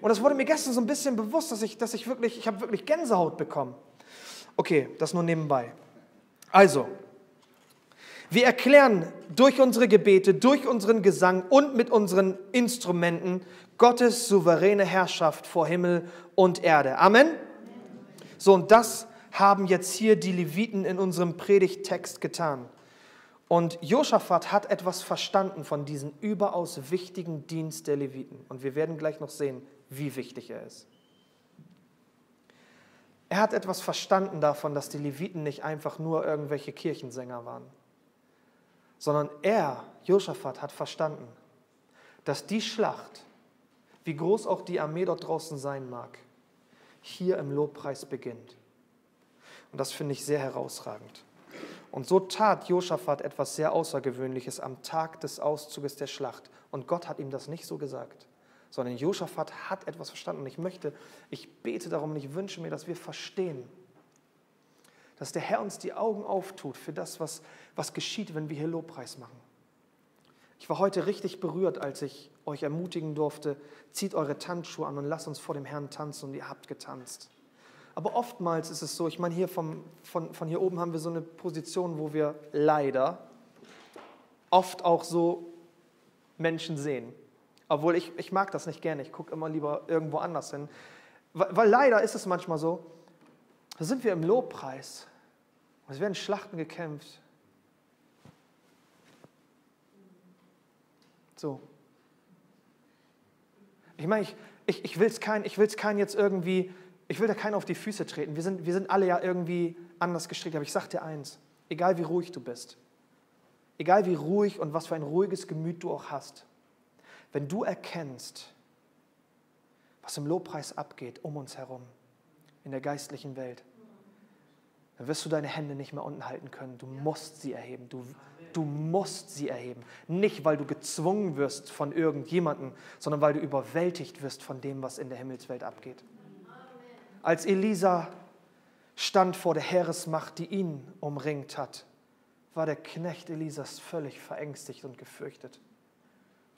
Und das wurde mir gestern so ein bisschen bewusst, dass ich, dass ich wirklich, ich habe wirklich Gänsehaut bekommen. Okay, das nur nebenbei. Also, wir erklären durch unsere Gebete, durch unseren Gesang und mit unseren Instrumenten Gottes souveräne Herrschaft vor Himmel und Erde. Amen. So, und das haben jetzt hier die Leviten in unserem Predigttext getan. Und Josaphat hat etwas verstanden von diesem überaus wichtigen Dienst der Leviten. Und wir werden gleich noch sehen, wie wichtig er ist. Er hat etwas verstanden davon, dass die Leviten nicht einfach nur irgendwelche Kirchensänger waren, sondern er, Josaphat, hat verstanden, dass die Schlacht, wie groß auch die Armee dort draußen sein mag, hier im Lobpreis beginnt. Und das finde ich sehr herausragend. Und so tat Josaphat etwas sehr Außergewöhnliches am Tag des Auszuges der Schlacht. Und Gott hat ihm das nicht so gesagt, sondern Josaphat hat etwas verstanden. Und ich möchte, ich bete darum und ich wünsche mir, dass wir verstehen, dass der Herr uns die Augen auftut für das, was, was geschieht, wenn wir hier Lobpreis machen. Ich war heute richtig berührt, als ich euch ermutigen durfte, zieht eure Tanzschuhe an und lasst uns vor dem Herrn tanzen und ihr habt getanzt. Aber oftmals ist es so, ich meine, hier vom, von, von hier oben haben wir so eine Position, wo wir leider oft auch so Menschen sehen. Obwohl ich, ich mag das nicht gerne, ich gucke immer lieber irgendwo anders hin. Weil, weil leider ist es manchmal so, da sind wir im Lobpreis es werden Schlachten gekämpft. So. Ich meine, ich, ich, ich will es kein, kein jetzt irgendwie ich will da keinen auf die Füße treten. Wir sind, wir sind alle ja irgendwie anders gestrickt. Aber ich sage dir eins, egal wie ruhig du bist, egal wie ruhig und was für ein ruhiges Gemüt du auch hast, wenn du erkennst, was im Lobpreis abgeht um uns herum, in der geistlichen Welt, dann wirst du deine Hände nicht mehr unten halten können. Du musst sie erheben. Du, du musst sie erheben. Nicht, weil du gezwungen wirst von irgendjemandem, sondern weil du überwältigt wirst von dem, was in der Himmelswelt abgeht. Als Elisa stand vor der Heeresmacht, die ihn umringt hat, war der Knecht Elisas völlig verängstigt und gefürchtet.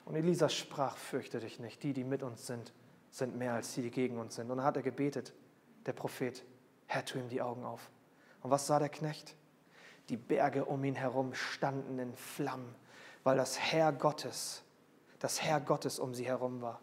Und Elisa sprach, fürchte dich nicht, die, die mit uns sind, sind mehr als die, die gegen uns sind. Und dann hat er gebetet, der Prophet, Herr, tu ihm die Augen auf. Und was sah der Knecht? Die Berge um ihn herum standen in Flammen. weil das Herr Gottes, das Herr Gottes um sie herum war.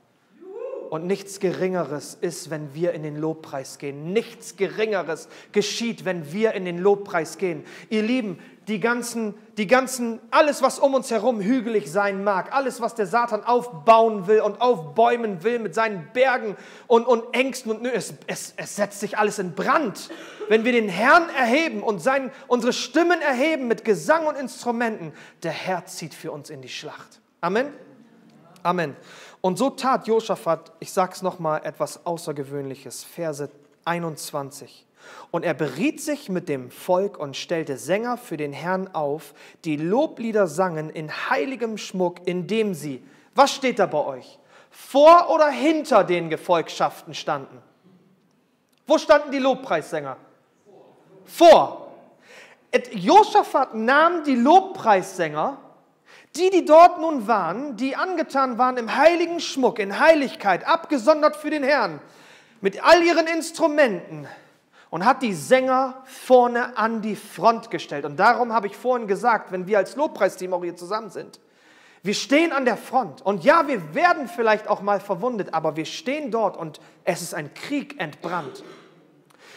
Und nichts Geringeres ist, wenn wir in den Lobpreis gehen. Nichts Geringeres geschieht, wenn wir in den Lobpreis gehen. Ihr Lieben, die ganzen, die ganzen, alles, was um uns herum hügelig sein mag, alles, was der Satan aufbauen will und aufbäumen will mit seinen Bergen und, und Ängsten und es, es, es setzt sich alles in Brand. Wenn wir den Herrn erheben und sein, unsere Stimmen erheben mit Gesang und Instrumenten, der Herr zieht für uns in die Schlacht. Amen. Amen. Und so tat Josaphat, ich sage es nochmal, etwas Außergewöhnliches, Verse 21. Und er beriet sich mit dem Volk und stellte Sänger für den Herrn auf, die Loblieder sangen in heiligem Schmuck, indem sie, was steht da bei euch, vor oder hinter den Gefolgschaften standen? Wo standen die Lobpreissänger? Vor. Josaphat nahm die Lobpreissänger, die, die dort nun waren, die angetan waren im heiligen Schmuck, in Heiligkeit, abgesondert für den Herrn, mit all ihren Instrumenten, und hat die Sänger vorne an die Front gestellt. Und darum habe ich vorhin gesagt, wenn wir als Lobpreisteam auch hier zusammen sind, wir stehen an der Front. Und ja, wir werden vielleicht auch mal verwundet, aber wir stehen dort und es ist ein Krieg entbrannt.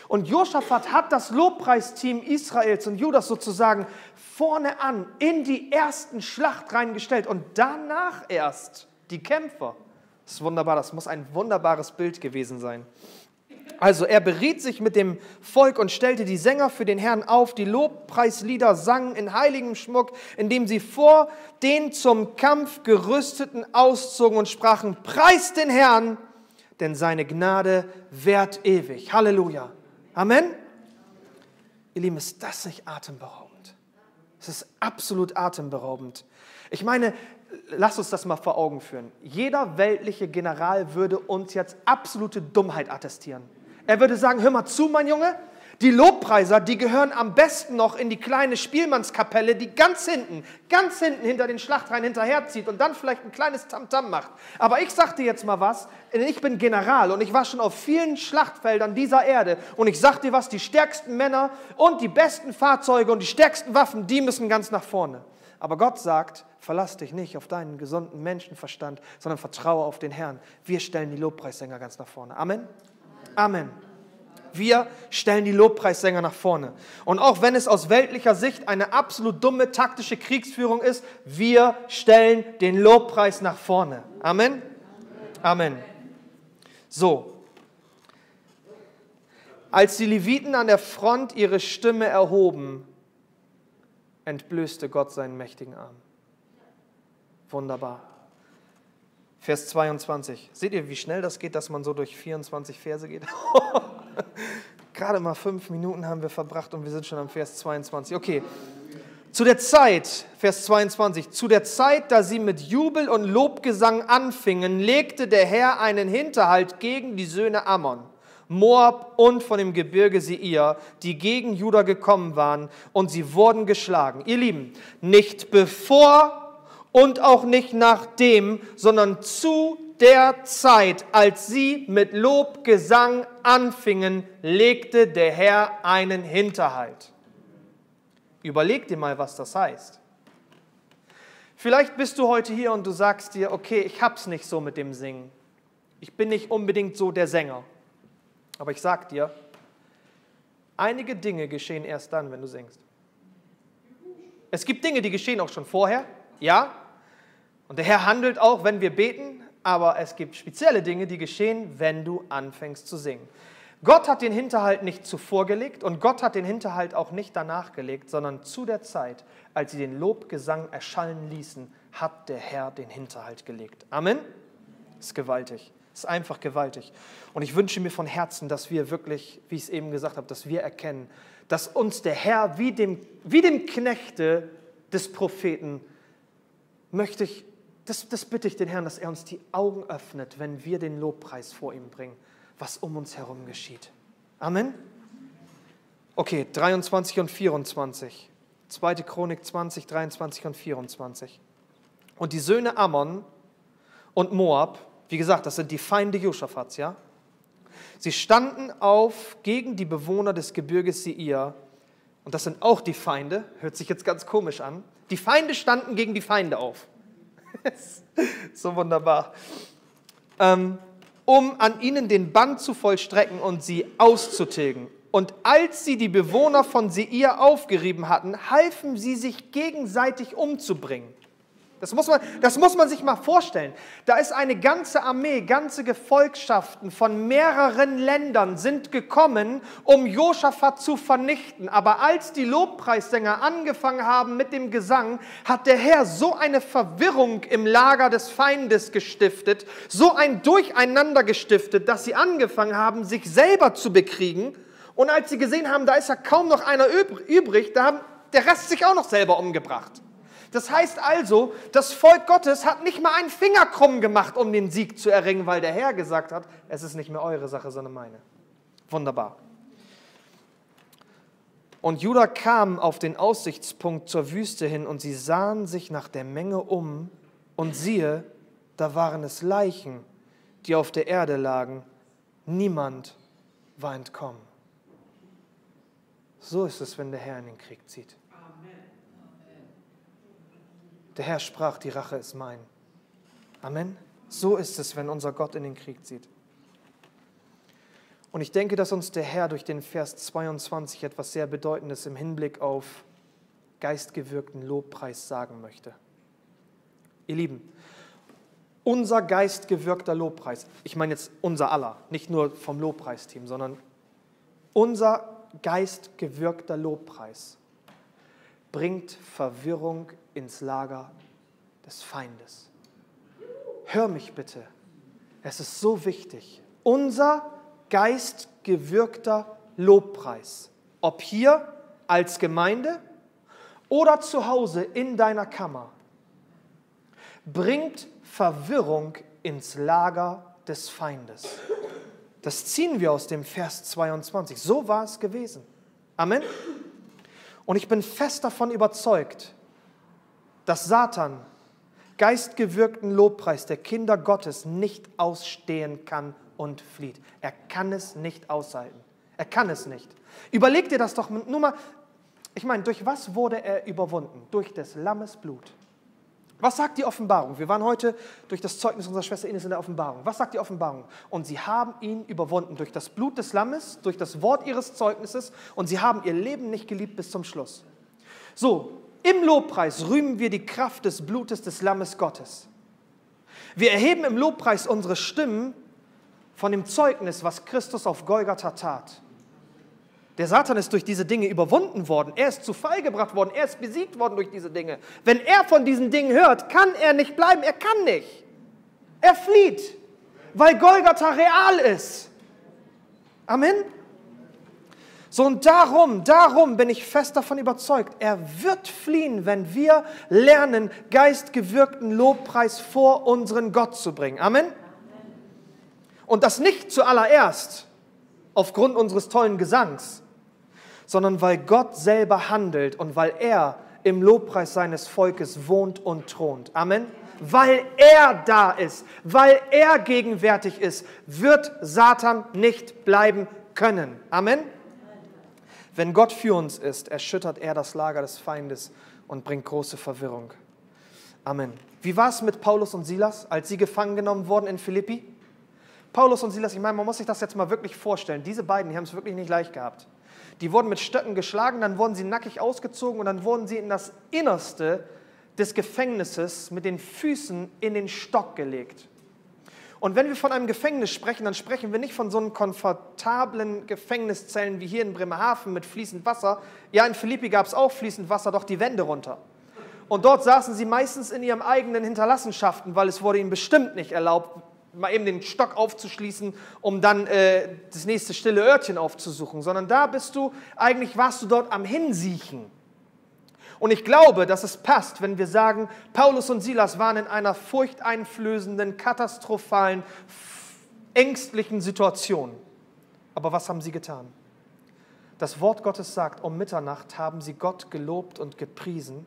Und Josaphat hat das Lobpreisteam Israels und Judas sozusagen vorne an in die ersten Schlacht reingestellt und danach erst die Kämpfer. Das ist wunderbar, das muss ein wunderbares Bild gewesen sein. Also er beriet sich mit dem Volk und stellte die Sänger für den Herrn auf, die Lobpreislieder sangen in heiligem Schmuck, indem sie vor den zum Kampf gerüsteten auszogen und sprachen, preist den Herrn, denn seine Gnade währt ewig. Halleluja. Amen. Ihr Lieben, ist das nicht atemberaubend? Ist absolut atemberaubend. Ich meine, lass uns das mal vor Augen führen. Jeder weltliche General würde uns jetzt absolute Dummheit attestieren. Er würde sagen, hör mal zu, mein Junge, die Lobpreiser, die gehören am besten noch in die kleine Spielmannskapelle, die ganz hinten, ganz hinten hinter den Schlachtreihen hinterherzieht und dann vielleicht ein kleines Tamtam -Tam macht. Aber ich sag dir jetzt mal was, ich bin General und ich war schon auf vielen Schlachtfeldern dieser Erde und ich sag dir was, die stärksten Männer und die besten Fahrzeuge und die stärksten Waffen, die müssen ganz nach vorne. Aber Gott sagt, verlass dich nicht auf deinen gesunden Menschenverstand, sondern vertraue auf den Herrn. Wir stellen die Lobpreissänger ganz nach vorne. Amen. Amen. Wir stellen die Lobpreissänger nach vorne. Und auch wenn es aus weltlicher Sicht eine absolut dumme taktische Kriegsführung ist, wir stellen den Lobpreis nach vorne. Amen. Amen. So. Als die Leviten an der Front ihre Stimme erhoben, entblößte Gott seinen mächtigen Arm. Wunderbar. Vers 22. Seht ihr, wie schnell das geht, dass man so durch 24 Verse geht? Gerade mal fünf Minuten haben wir verbracht und wir sind schon am Vers 22. Okay. Zu der Zeit, Vers 22, zu der Zeit, da sie mit Jubel und Lobgesang anfingen, legte der Herr einen Hinterhalt gegen die Söhne Ammon, Moab und von dem Gebirge Seir, die gegen Juda gekommen waren, und sie wurden geschlagen. Ihr Lieben, nicht bevor und auch nicht nach dem, sondern zu der Zeit, als sie mit Lobgesang anfingen, legte der Herr einen Hinterhalt. Überleg dir mal, was das heißt. Vielleicht bist du heute hier und du sagst dir, okay, ich hab's nicht so mit dem Singen. Ich bin nicht unbedingt so der Sänger. Aber ich sag dir, einige Dinge geschehen erst dann, wenn du singst. Es gibt Dinge, die geschehen auch schon vorher. Ja, und der Herr handelt auch, wenn wir beten, aber es gibt spezielle Dinge, die geschehen, wenn du anfängst zu singen. Gott hat den Hinterhalt nicht zuvor gelegt und Gott hat den Hinterhalt auch nicht danach gelegt, sondern zu der Zeit, als sie den Lobgesang erschallen ließen, hat der Herr den Hinterhalt gelegt. Amen. Ist gewaltig. Ist einfach gewaltig. Und ich wünsche mir von Herzen, dass wir wirklich, wie ich es eben gesagt habe, dass wir erkennen, dass uns der Herr wie dem, wie dem Knechte des Propheten möchte ich das, das bitte ich den Herrn, dass er uns die Augen öffnet, wenn wir den Lobpreis vor ihm bringen, was um uns herum geschieht. Amen. Okay, 23 und 24. 2. Chronik 20, 23 und 24. Und die Söhne Ammon und Moab, wie gesagt, das sind die Feinde Josaphats, ja? Sie standen auf gegen die Bewohner des Gebirges Seir und das sind auch die Feinde, hört sich jetzt ganz komisch an, die Feinde standen gegen die Feinde auf. So wunderbar. Ähm, um an ihnen den Bann zu vollstrecken und sie auszutilgen. Und als sie die Bewohner von Seir aufgerieben hatten, halfen sie sich gegenseitig umzubringen. Das muss, man, das muss man sich mal vorstellen. Da ist eine ganze Armee, ganze Gefolgschaften von mehreren Ländern sind gekommen, um Josaphat zu vernichten. Aber als die Lobpreissänger angefangen haben mit dem Gesang, hat der Herr so eine Verwirrung im Lager des Feindes gestiftet, so ein Durcheinander gestiftet, dass sie angefangen haben, sich selber zu bekriegen. Und als sie gesehen haben, da ist ja kaum noch einer übrig, da haben der Rest sich auch noch selber umgebracht. Das heißt also, das Volk Gottes hat nicht mal einen Finger krumm gemacht, um den Sieg zu erringen, weil der Herr gesagt hat, es ist nicht mehr eure Sache, sondern meine. Wunderbar. Und Judah kam auf den Aussichtspunkt zur Wüste hin und sie sahen sich nach der Menge um und siehe, da waren es Leichen, die auf der Erde lagen. Niemand war entkommen. So ist es, wenn der Herr in den Krieg zieht. Der Herr sprach, die Rache ist mein. Amen. So ist es, wenn unser Gott in den Krieg zieht. Und ich denke, dass uns der Herr durch den Vers 22 etwas sehr Bedeutendes im Hinblick auf geistgewirkten Lobpreis sagen möchte. Ihr Lieben, unser geistgewirkter Lobpreis, ich meine jetzt unser aller, nicht nur vom Lobpreisteam, sondern unser geistgewirkter Lobpreis bringt Verwirrung ins Lager des Feindes. Hör mich bitte, es ist so wichtig. Unser geistgewirkter Lobpreis, ob hier als Gemeinde oder zu Hause in deiner Kammer, bringt Verwirrung ins Lager des Feindes. Das ziehen wir aus dem Vers 22. So war es gewesen. Amen. Und ich bin fest davon überzeugt, dass Satan geistgewirkten Lobpreis der Kinder Gottes nicht ausstehen kann und flieht. Er kann es nicht aushalten. Er kann es nicht. Überleg dir das doch nur mal. Ich meine, durch was wurde er überwunden? Durch des Lammes Blut. Was sagt die Offenbarung? Wir waren heute durch das Zeugnis unserer Schwester Ines in der Offenbarung. Was sagt die Offenbarung? Und sie haben ihn überwunden durch das Blut des Lammes, durch das Wort ihres Zeugnisses und sie haben ihr Leben nicht geliebt bis zum Schluss. So, im Lobpreis rühmen wir die Kraft des Blutes des Lammes Gottes. Wir erheben im Lobpreis unsere Stimmen von dem Zeugnis, was Christus auf Golgatha tat. Der Satan ist durch diese Dinge überwunden worden. Er ist zu Fall gebracht worden. Er ist besiegt worden durch diese Dinge. Wenn er von diesen Dingen hört, kann er nicht bleiben. Er kann nicht. Er flieht, weil Golgatha real ist. Amen. So und darum, darum bin ich fest davon überzeugt, er wird fliehen, wenn wir lernen, geistgewirkten Lobpreis vor unseren Gott zu bringen. Amen. Und das nicht zuallererst aufgrund unseres tollen Gesangs, sondern weil Gott selber handelt und weil er im Lobpreis seines Volkes wohnt und thront. Amen. Weil er da ist, weil er gegenwärtig ist, wird Satan nicht bleiben können. Amen. Wenn Gott für uns ist, erschüttert er das Lager des Feindes und bringt große Verwirrung. Amen. Wie war es mit Paulus und Silas, als sie gefangen genommen wurden in Philippi? Paulus und Silas, ich meine, man muss sich das jetzt mal wirklich vorstellen. Diese beiden, die haben es wirklich nicht leicht gehabt. Die wurden mit Stöcken geschlagen, dann wurden sie nackig ausgezogen und dann wurden sie in das Innerste des Gefängnisses mit den Füßen in den Stock gelegt. Und wenn wir von einem Gefängnis sprechen, dann sprechen wir nicht von so einem komfortablen Gefängniszellen wie hier in Bremerhaven mit fließend Wasser. Ja, in Philippi gab es auch fließend Wasser, doch die Wände runter. Und dort saßen sie meistens in ihren eigenen Hinterlassenschaften, weil es wurde ihnen bestimmt nicht erlaubt, mal eben den Stock aufzuschließen, um dann äh, das nächste stille Örtchen aufzusuchen, sondern da bist du, eigentlich warst du dort am Hinsiechen. Und ich glaube, dass es passt, wenn wir sagen, Paulus und Silas waren in einer furchteinflößenden, katastrophalen, ängstlichen Situation. Aber was haben sie getan? Das Wort Gottes sagt, um Mitternacht haben sie Gott gelobt und gepriesen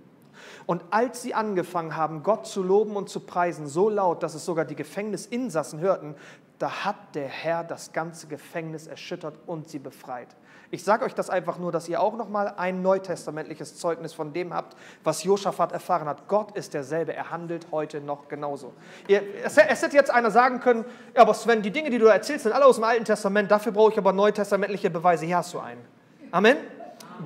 und als sie angefangen haben, Gott zu loben und zu preisen, so laut, dass es sogar die Gefängnisinsassen hörten, da hat der Herr das ganze Gefängnis erschüttert und sie befreit. Ich sage euch das einfach nur, dass ihr auch nochmal ein neutestamentliches Zeugnis von dem habt, was Josaphat erfahren hat. Gott ist derselbe, er handelt heute noch genauso. Ihr, es, es hätte jetzt einer sagen können, ja, aber Sven, die Dinge, die du erzählst, sind alle aus dem Alten Testament, dafür brauche ich aber neutestamentliche Beweise. Hier hast du einen. Amen.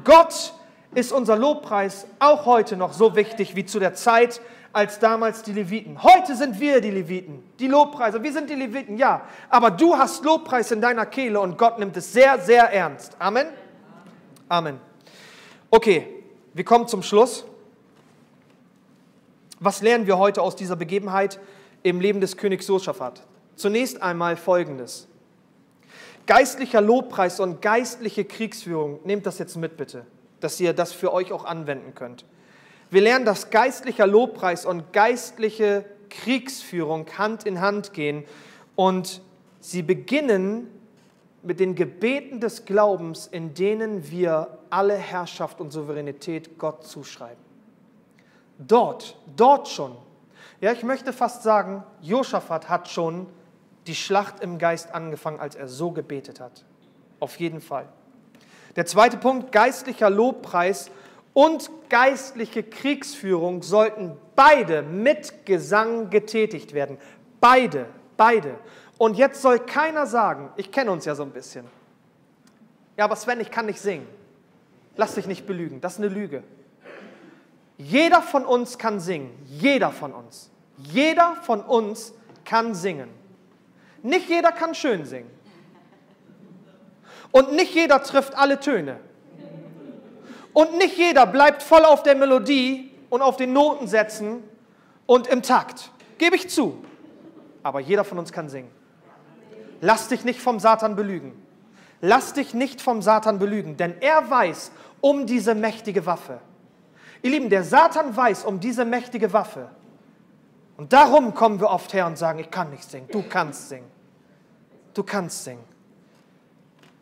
Gott ist unser Lobpreis auch heute noch so wichtig wie zu der Zeit, als damals die Leviten. Heute sind wir die Leviten, die Lobpreise. Wir sind die Leviten, ja. Aber du hast Lobpreis in deiner Kehle und Gott nimmt es sehr, sehr ernst. Amen. Amen. Okay, wir kommen zum Schluss. Was lernen wir heute aus dieser Begebenheit im Leben des Königs Josaphat? Zunächst einmal Folgendes. Geistlicher Lobpreis und geistliche Kriegsführung, nehmt das jetzt mit bitte, dass ihr das für euch auch anwenden könnt. Wir lernen, dass geistlicher Lobpreis und geistliche Kriegsführung Hand in Hand gehen und sie beginnen mit den Gebeten des Glaubens, in denen wir alle Herrschaft und Souveränität Gott zuschreiben. Dort, dort schon. Ja, ich möchte fast sagen, Josaphat hat schon die Schlacht im Geist angefangen, als er so gebetet hat. Auf jeden Fall. Der zweite Punkt, geistlicher Lobpreis und geistliche Kriegsführung sollten beide mit Gesang getätigt werden. Beide, beide. Und jetzt soll keiner sagen, ich kenne uns ja so ein bisschen. Ja, aber Sven, ich kann nicht singen. Lass dich nicht belügen, das ist eine Lüge. Jeder von uns kann singen. Jeder von uns. Jeder von uns kann singen. Nicht jeder kann schön singen. Und nicht jeder trifft alle Töne. Und nicht jeder bleibt voll auf der Melodie und auf den Notensätzen und im Takt. Gebe ich zu. Aber jeder von uns kann singen. Lass dich nicht vom Satan belügen. Lass dich nicht vom Satan belügen, denn er weiß um diese mächtige Waffe. Ihr Lieben, der Satan weiß um diese mächtige Waffe. Und darum kommen wir oft her und sagen, ich kann nicht singen. Du kannst singen. Du kannst singen.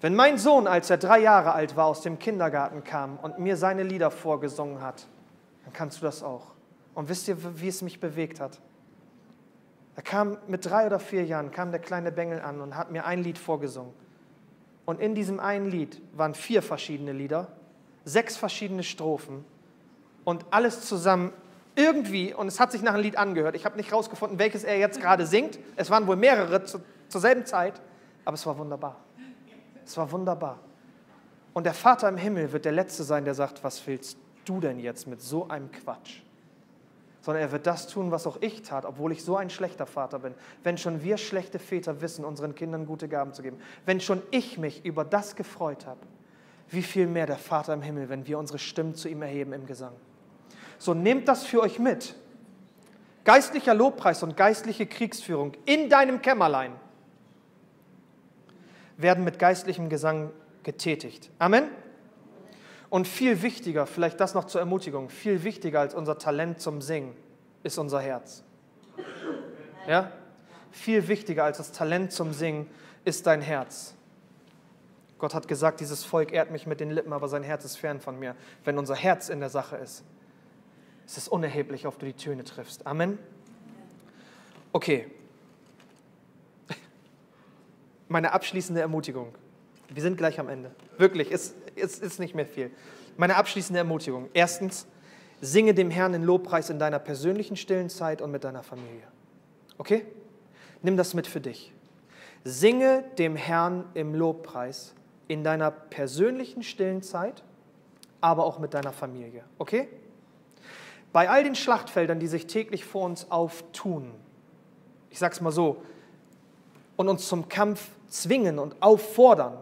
Wenn mein Sohn, als er drei Jahre alt war, aus dem Kindergarten kam und mir seine Lieder vorgesungen hat, dann kannst du das auch. Und wisst ihr, wie es mich bewegt hat? Er kam mit drei oder vier Jahren, kam der kleine Bengel an und hat mir ein Lied vorgesungen. Und in diesem einen Lied waren vier verschiedene Lieder, sechs verschiedene Strophen und alles zusammen irgendwie, und es hat sich nach einem Lied angehört. Ich habe nicht herausgefunden, welches er jetzt gerade singt. Es waren wohl mehrere zu, zur selben Zeit, aber es war wunderbar. Es war wunderbar. Und der Vater im Himmel wird der Letzte sein, der sagt, was willst du denn jetzt mit so einem Quatsch? Sondern er wird das tun, was auch ich tat, obwohl ich so ein schlechter Vater bin. Wenn schon wir schlechte Väter wissen, unseren Kindern gute Gaben zu geben. Wenn schon ich mich über das gefreut habe, wie viel mehr der Vater im Himmel, wenn wir unsere Stimmen zu ihm erheben im Gesang. So nehmt das für euch mit. Geistlicher Lobpreis und geistliche Kriegsführung in deinem Kämmerlein werden mit geistlichem Gesang getätigt. Amen. Und viel wichtiger, vielleicht das noch zur Ermutigung, viel wichtiger als unser Talent zum Singen ist unser Herz. Ja? Viel wichtiger als das Talent zum Singen ist dein Herz. Gott hat gesagt, dieses Volk ehrt mich mit den Lippen, aber sein Herz ist fern von mir. Wenn unser Herz in der Sache ist, ist es unerheblich, ob du die Töne triffst. Amen. Okay, meine abschließende Ermutigung. Wir sind gleich am Ende. Wirklich, es, es ist nicht mehr viel. Meine abschließende Ermutigung. Erstens, singe dem Herrn in Lobpreis in deiner persönlichen stillen Zeit und mit deiner Familie. Okay? Nimm das mit für dich. Singe dem Herrn im Lobpreis in deiner persönlichen stillen Zeit, aber auch mit deiner Familie. Okay? Bei all den Schlachtfeldern, die sich täglich vor uns auftun, ich sag's mal so, und uns zum Kampf zwingen und auffordern,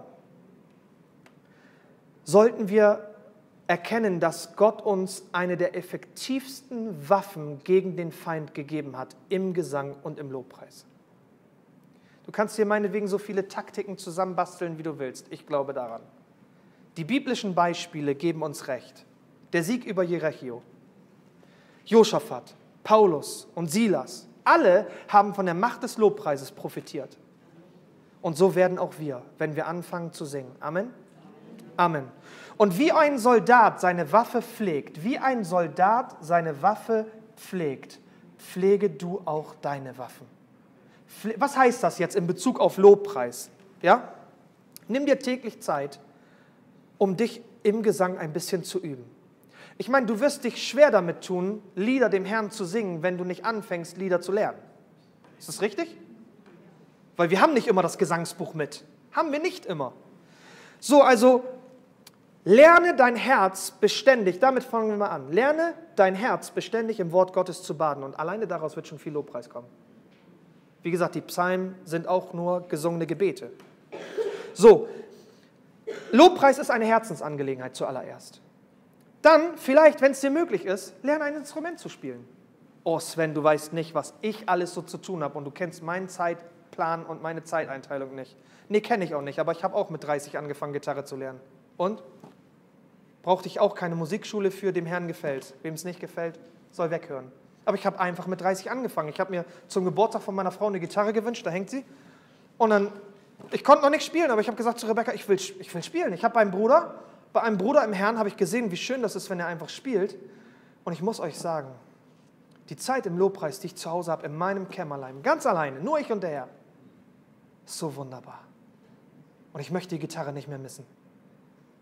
sollten wir erkennen, dass Gott uns eine der effektivsten Waffen gegen den Feind gegeben hat im Gesang und im Lobpreis. Du kannst dir meinetwegen so viele Taktiken zusammenbasteln, wie du willst. Ich glaube daran. Die biblischen Beispiele geben uns recht. Der Sieg über Jerechio, Josaphat, Paulus und Silas, alle haben von der Macht des Lobpreises profitiert. Und so werden auch wir, wenn wir anfangen zu singen. Amen. Amen. Und wie ein Soldat seine Waffe pflegt, wie ein Soldat seine Waffe pflegt, pflege du auch deine Waffen. Was heißt das jetzt in Bezug auf Lobpreis? Ja? Nimm dir täglich Zeit, um dich im Gesang ein bisschen zu üben. Ich meine, du wirst dich schwer damit tun, Lieder dem Herrn zu singen, wenn du nicht anfängst, Lieder zu lernen. Ist das richtig? Weil wir haben nicht immer das Gesangsbuch mit. Haben wir nicht immer. So, also lerne dein Herz beständig, damit fangen wir mal an. Lerne dein Herz beständig im Wort Gottes zu baden und alleine daraus wird schon viel Lobpreis kommen. Wie gesagt, die Psalmen sind auch nur gesungene Gebete. So, Lobpreis ist eine Herzensangelegenheit zuallererst. Dann, vielleicht, wenn es dir möglich ist, lerne ein Instrument zu spielen. Oh Sven, du weißt nicht, was ich alles so zu tun habe und du kennst meinen Zeitplan und meine Zeiteinteilung nicht. Nee, kenne ich auch nicht, aber ich habe auch mit 30 angefangen, Gitarre zu lernen. Und? Brauchte ich auch keine Musikschule für, dem Herrn gefällt. Wem es nicht gefällt, soll weghören. Aber ich habe einfach mit 30 angefangen. Ich habe mir zum Geburtstag von meiner Frau eine Gitarre gewünscht, da hängt sie. Und dann, ich konnte noch nicht spielen, aber ich habe gesagt zu Rebecca, ich will, ich will spielen. Ich habe beim Bruder, bei einem Bruder im Herrn habe ich gesehen, wie schön das ist, wenn er einfach spielt. Und ich muss euch sagen, die Zeit im Lobpreis, die ich zu Hause habe, in meinem Kämmerlein, ganz alleine, nur ich und der Herr, ist so wunderbar. Und ich möchte die Gitarre nicht mehr missen.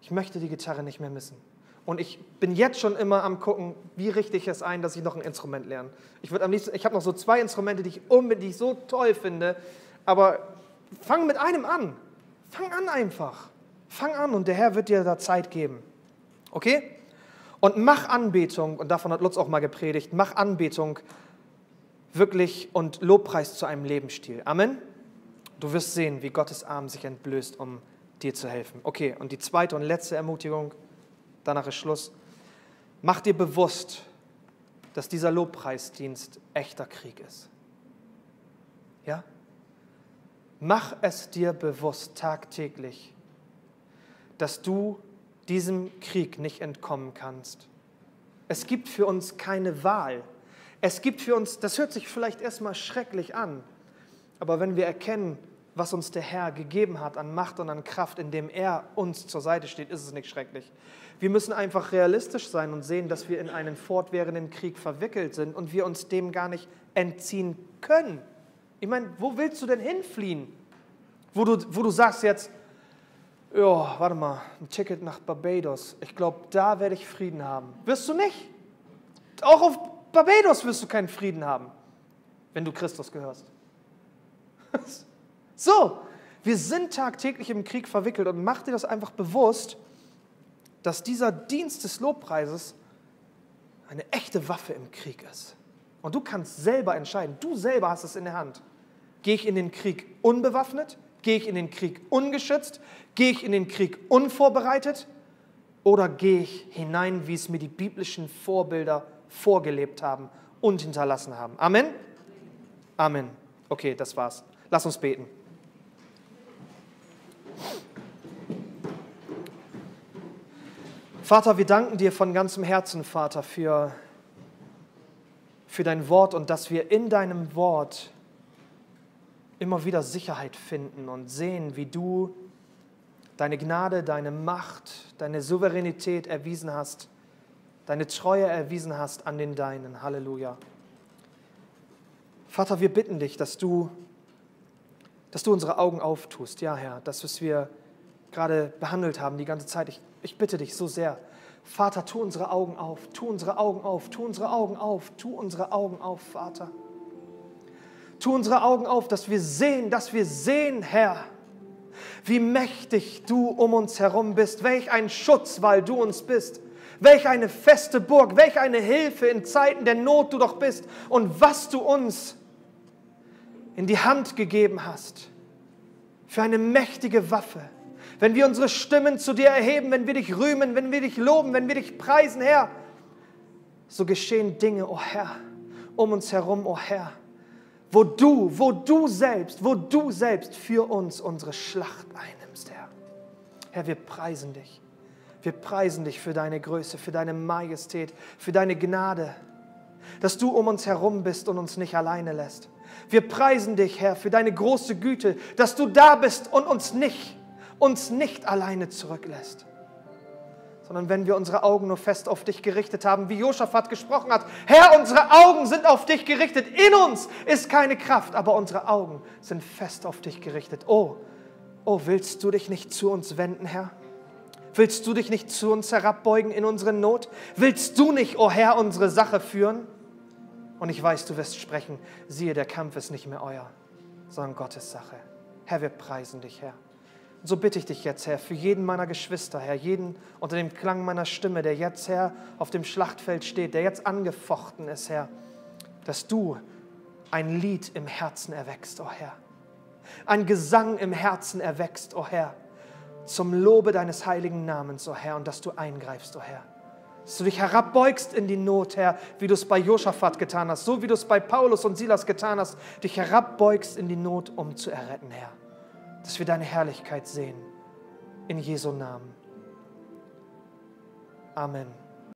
Ich möchte die Gitarre nicht mehr missen. Und ich bin jetzt schon immer am gucken, wie richte ich es ein, dass ich noch ein Instrument lerne. Ich ich habe noch so zwei Instrumente, die ich unbedingt so toll finde, aber fang mit einem an. Fang an einfach. Fang an und der Herr wird dir da Zeit geben. Okay? Und mach Anbetung, und davon hat Lutz auch mal gepredigt, mach Anbetung wirklich und Lobpreis zu einem Lebensstil. Amen. Du wirst sehen, wie Gottes Arm sich entblößt, um dir zu helfen. Okay, und die zweite und letzte Ermutigung, danach ist Schluss. Mach dir bewusst, dass dieser Lobpreisdienst echter Krieg ist. Ja? Mach es dir bewusst tagtäglich, dass du diesem Krieg nicht entkommen kannst. Es gibt für uns keine Wahl. Es gibt für uns, das hört sich vielleicht erstmal schrecklich an, aber wenn wir erkennen, was uns der Herr gegeben hat an Macht und an Kraft, indem er uns zur Seite steht, ist es nicht schrecklich. Wir müssen einfach realistisch sein und sehen, dass wir in einen fortwährenden Krieg verwickelt sind und wir uns dem gar nicht entziehen können. Ich meine, wo willst du denn hinfliehen? Wo du, wo du sagst jetzt, ja, warte mal, ein Ticket nach Barbados. Ich glaube, da werde ich Frieden haben. Wirst du nicht? Auch auf Barbados wirst du keinen Frieden haben, wenn du Christus gehörst. So, wir sind tagtäglich im Krieg verwickelt und mach dir das einfach bewusst, dass dieser Dienst des Lobpreises eine echte Waffe im Krieg ist. Und du kannst selber entscheiden, du selber hast es in der Hand. Gehe ich in den Krieg unbewaffnet? Gehe ich in den Krieg ungeschützt? Gehe ich in den Krieg unvorbereitet? Oder gehe ich hinein, wie es mir die biblischen Vorbilder vorgelebt haben und hinterlassen haben? Amen? Amen. Okay, das war's. Lass uns beten. Vater, wir danken dir von ganzem Herzen, Vater, für, für dein Wort und dass wir in deinem Wort immer wieder Sicherheit finden und sehen, wie du deine Gnade, deine Macht, deine Souveränität erwiesen hast, deine Treue erwiesen hast an den Deinen. Halleluja. Vater, wir bitten dich, dass du, dass du unsere Augen auftust. Ja, Herr, das, was wir gerade behandelt haben die ganze Zeit. Ich, ich bitte dich so sehr. Vater, tu unsere Augen auf, tu unsere Augen auf, tu unsere Augen auf, tu unsere Augen auf, Vater. Tu unsere Augen auf, dass wir sehen, dass wir sehen, Herr, wie mächtig du um uns herum bist, welch ein Schutzwall du uns bist, welch eine feste Burg, welch eine Hilfe in Zeiten der Not du doch bist und was du uns in die Hand gegeben hast für eine mächtige Waffe. Wenn wir unsere Stimmen zu dir erheben, wenn wir dich rühmen, wenn wir dich loben, wenn wir dich preisen, Herr, so geschehen Dinge, o oh Herr, um uns herum, o oh Herr, wo du, wo du selbst, wo du selbst für uns unsere Schlacht einnimmst, Herr. Herr, wir preisen dich. Wir preisen dich für deine Größe, für deine Majestät, für deine Gnade, dass du um uns herum bist und uns nicht alleine lässt. Wir preisen dich, Herr, für deine große Güte, dass du da bist und uns nicht uns nicht alleine zurücklässt, sondern wenn wir unsere Augen nur fest auf dich gerichtet haben, wie Josaphat gesprochen hat. Herr, unsere Augen sind auf dich gerichtet. In uns ist keine Kraft, aber unsere Augen sind fest auf dich gerichtet. Oh, oh, willst du dich nicht zu uns wenden, Herr? Willst du dich nicht zu uns herabbeugen in unsere Not? Willst du nicht, o oh Herr, unsere Sache führen? Und ich weiß, du wirst sprechen, siehe, der Kampf ist nicht mehr euer, sondern Gottes Sache. Herr, wir preisen dich, Herr. Und so bitte ich dich jetzt, Herr, für jeden meiner Geschwister, Herr, jeden unter dem Klang meiner Stimme, der jetzt, Herr, auf dem Schlachtfeld steht, der jetzt angefochten ist, Herr, dass du ein Lied im Herzen erwächst, o oh Herr. Ein Gesang im Herzen erwächst, o oh Herr zum Lobe deines heiligen Namens, o oh Herr, und dass du eingreifst, o oh Herr. Dass du dich herabbeugst in die Not, Herr, wie du es bei Josaphat getan hast, so wie du es bei Paulus und Silas getan hast, dich herabbeugst in die Not, um zu erretten, Herr. Dass wir deine Herrlichkeit sehen. In Jesu Namen. Amen.